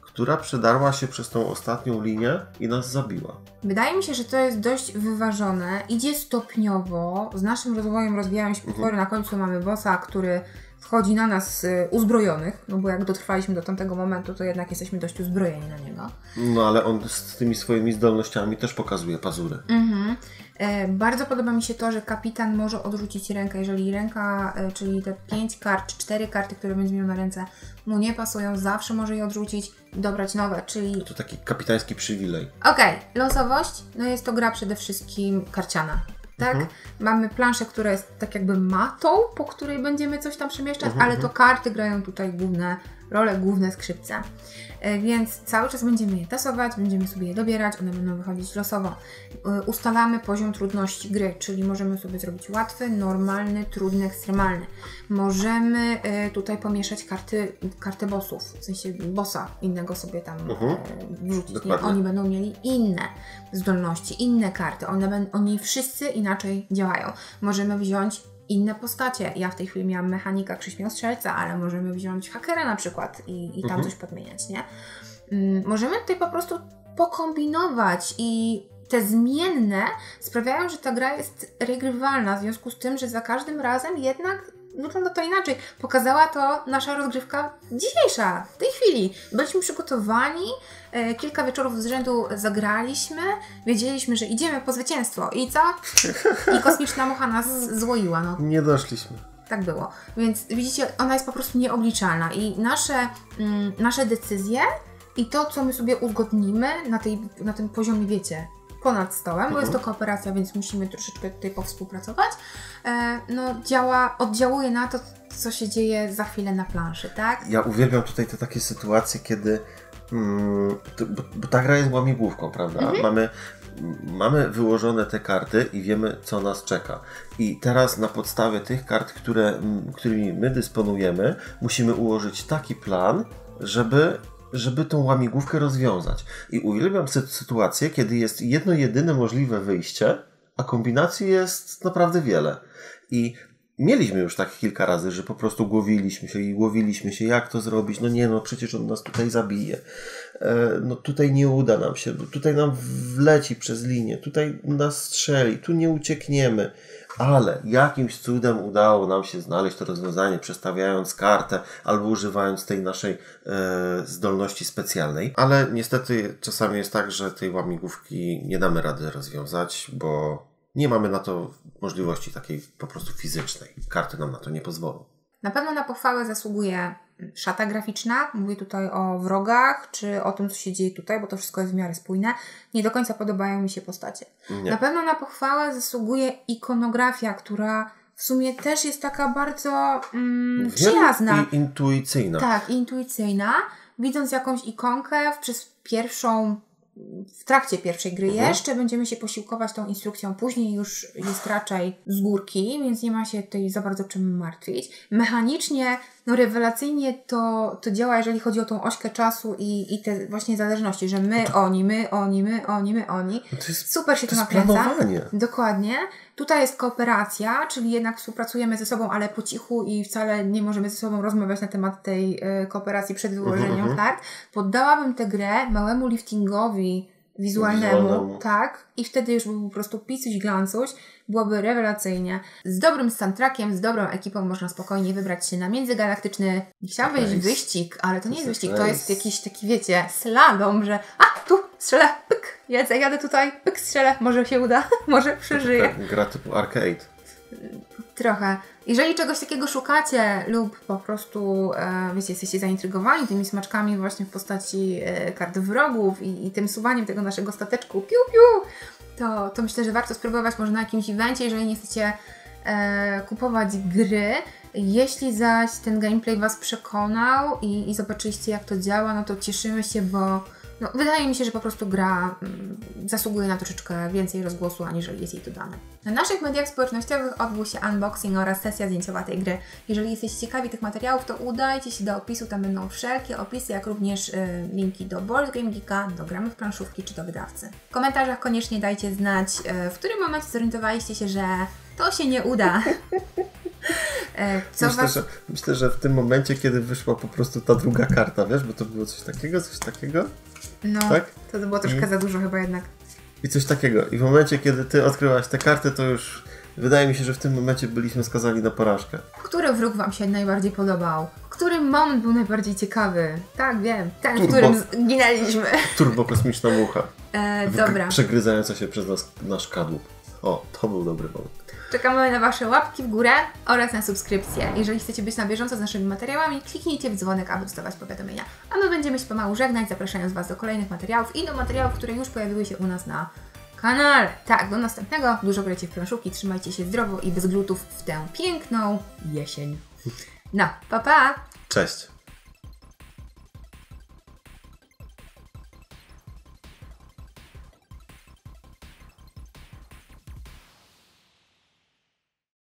która przedarła się przez tą ostatnią linię i nas zabiła.
wydaje mi się, że to jest dość wyważone, idzie stopniowo, z naszym rozwojem rozwijają się
Mhm.
potwory, na końcu mamy bossa, który wchodzi na nas e, uzbrojonych, no bo jak dotrwaliśmy do tamtego momentu, to jednak jesteśmy dość uzbrojeni na niego.
No ale on z tymi swoimi zdolnościami też pokazuje pazury.
Mhm. E, bardzo podoba mi się to, że kapitan może odrzucić rękę, jeżeli ręka, e, czyli te 5 kart, czy 4 karty, które będzie miał na ręce, mu nie pasują, zawsze może je odrzucić i dobrać nowe, czyli
To taki kapitański przywilej.
Okej, losowość, no jest to gra przede wszystkim karciana. Tak? Mamy planszę, która jest tak jakby matą, po której będziemy coś tam przemieszczać, ale to karty grają tutaj główne role, główne skrzypce. E, Więc cały czas będziemy je tasować, będziemy sobie je dobierać, one będą wychodzić losowo. E, Ustalamy poziom trudności gry, czyli możemy sobie zrobić łatwy, normalny, trudny, ekstremalny. Możemy e, tutaj pomieszać karty, karty bossów, w sensie bossa innego sobie tam e, wrzucić. Oni będą mieli inne zdolności, inne karty. One, oni wszyscy inaczej działają. Możemy wziąć inne postacie. Ja w tej chwili miałam mechanika krzyśmiostrzelca, ale możemy wziąć hakera na przykład i, i tam
Mhm.
coś podmieniać, nie? Mm, Możemy tutaj po prostu pokombinować i te zmienne sprawiają, że ta gra jest regrywalna, w związku z tym, że za każdym razem jednak wygląda to inaczej. Pokazała to nasza rozgrywka dzisiejsza, w tej chwili. Byliśmy przygotowani, e, kilka wieczorów z rzędu zagraliśmy, wiedzieliśmy, że idziemy po zwycięstwo. I co? I kosmiczna mucha nas złoiła. No,
Nie doszliśmy.
tak było. Więc widzicie, ona jest po prostu nieobliczalna i nasze, mm, nasze decyzje i to, co my sobie uzgodnimy na, tej, na tym poziomie, wiecie, ponad stołem, bo jest to kooperacja, więc musimy troszeczkę tutaj powspółpracować, e, no działa, oddziałuje na to, co się dzieje za chwilę na planszy, tak?
Ja uwielbiam tutaj te takie sytuacje, kiedy. Mm, to, bo, bo ta gra jest łamigłówką, prawda?
Mhm.
Mamy, mamy wyłożone te karty i wiemy, co nas czeka. I teraz na podstawie tych kart, które, którymi my dysponujemy, musimy ułożyć taki plan, żeby, żeby tą łamigłówkę rozwiązać. I uwielbiam sy- sytuację, kiedy jest jedno jedyne możliwe wyjście, a kombinacji jest naprawdę wiele. I mieliśmy już tak kilka razy, że po prostu głowiliśmy się i głowiliśmy się, jak to zrobić. No nie, no przecież on nas tutaj zabije. E, no tutaj nie uda nam się, bo tutaj nam wleci przez linię, tutaj nas strzeli, tu nie uciekniemy. Ale jakimś cudem udało nam się znaleźć to rozwiązanie, przestawiając kartę albo używając tej naszej e, zdolności specjalnej. Ale niestety czasami jest tak, że tej łamigłówki nie damy rady rozwiązać, bo nie mamy na to możliwości takiej po prostu fizycznej. Karty nam na to nie pozwolą.
Na pewno na pochwałę zasługuje szata graficzna. Mówię tutaj o wrogach, czy o tym, co się dzieje tutaj, bo to wszystko jest w miarę spójne. Nie do końca podobają mi się postacie.
Nie.
Na pewno na pochwałę zasługuje ikonografia, która w sumie też jest taka bardzo mm, przyjazna.
I intuicyjna.
Tak, intuicyjna. Widząc jakąś ikonkę w- przez pierwszą w trakcie pierwszej gry
Mhm.
jeszcze będziemy się posiłkować tą instrukcją, później już jest raczej z górki, więc nie ma się tutaj za bardzo czym martwić. Mechanicznie, no rewelacyjnie to, to działa, jeżeli chodzi o tą ośkę czasu i, i te właśnie zależności, że my, oni, my, oni, my, oni, my, oni.
No to jest,
Super się
to
to nakręca.
planowanie.
Dokładnie. Tutaj jest kooperacja, czyli jednak współpracujemy ze sobą, ale po cichu i wcale nie możemy ze sobą rozmawiać na temat tej e, kooperacji przed wyłożeniem
Mhm,
kart. Poddałabym tę grę małemu liftingowi wizualnemu,
Wizualnemu.
tak, i wtedy już był po prostu picuś glancuś, byłoby rewelacyjnie. Z dobrym soundtrackiem, z dobrą ekipą można spokojnie wybrać się na międzygalaktyczny, nie chciałam powiedzieć wyścig, ale to nie jest wyścig, to jest jakiś taki, wiecie, slalom, że a, tu strzelę, pyk, jadę, jadę tutaj, pyk, strzelę, może się uda, może przeżyję.
Gra typu arcade.
Trochę. Jeżeli czegoś takiego szukacie lub po prostu, e, wiecie, jesteście zaintrygowani tymi smaczkami właśnie w postaci e, kart wrogów i, i tym suwaniem tego naszego stateczku piu piu, to, to myślę, że warto spróbować może na jakimś evencie, jeżeli nie chcecie e, kupować gry. Jeśli zaś ten gameplay Was przekonał i, i zobaczyliście jak to działa, no to cieszymy się, bo no, wydaje mi się, że po prostu gra mm, zasługuje na troszeczkę więcej rozgłosu, aniżeli jest jej to dane. Na naszych mediach społecznościowych odbył się unboxing oraz sesja zdjęciowa tej gry. Jeżeli jesteście ciekawi tych materiałów, to udajcie się do opisu, tam będą wszelkie opisy, jak również y, linki do Board Game Geeka, do gramy w planszówki czy do wydawcy. W komentarzach koniecznie dajcie znać, y, w którym momencie zorientowaliście się, że to się nie uda. E, Co
Myślę,
was...
że, myślę, że w tym momencie, kiedy wyszła po prostu ta druga karta, wiesz, bo to było coś takiego, coś takiego
No,
tak?
to było troszkę
I-
za dużo chyba jednak.
i coś takiego. I w momencie, kiedy ty odkryłaś te karty, to już wydaje mi się, że w tym momencie byliśmy skazani na porażkę.
Który wróg Wam się najbardziej podobał? Który moment był najbardziej ciekawy? Tak, wiem. Ten, w
Turbo.
którym zginęliśmy.
Turbokosmiczna mucha.
E, dobra.
Przegryzająca się przez nas, nasz kadłub. O, to był dobry moment.
Czekamy na Wasze łapki w górę oraz na subskrypcję. Jeżeli chcecie być na bieżąco z naszymi materiałami, kliknijcie w dzwonek, aby dostawać powiadomienia. A my będziemy się pomału żegnać, zapraszając Was do kolejnych materiałów i do materiałów, które już pojawiły się u nas na kanale. Tak, do następnego. Dużo grajcie w planszówki, trzymajcie się zdrowo i bez glutów w tę piękną jesień. No, pa pa!
Cześć.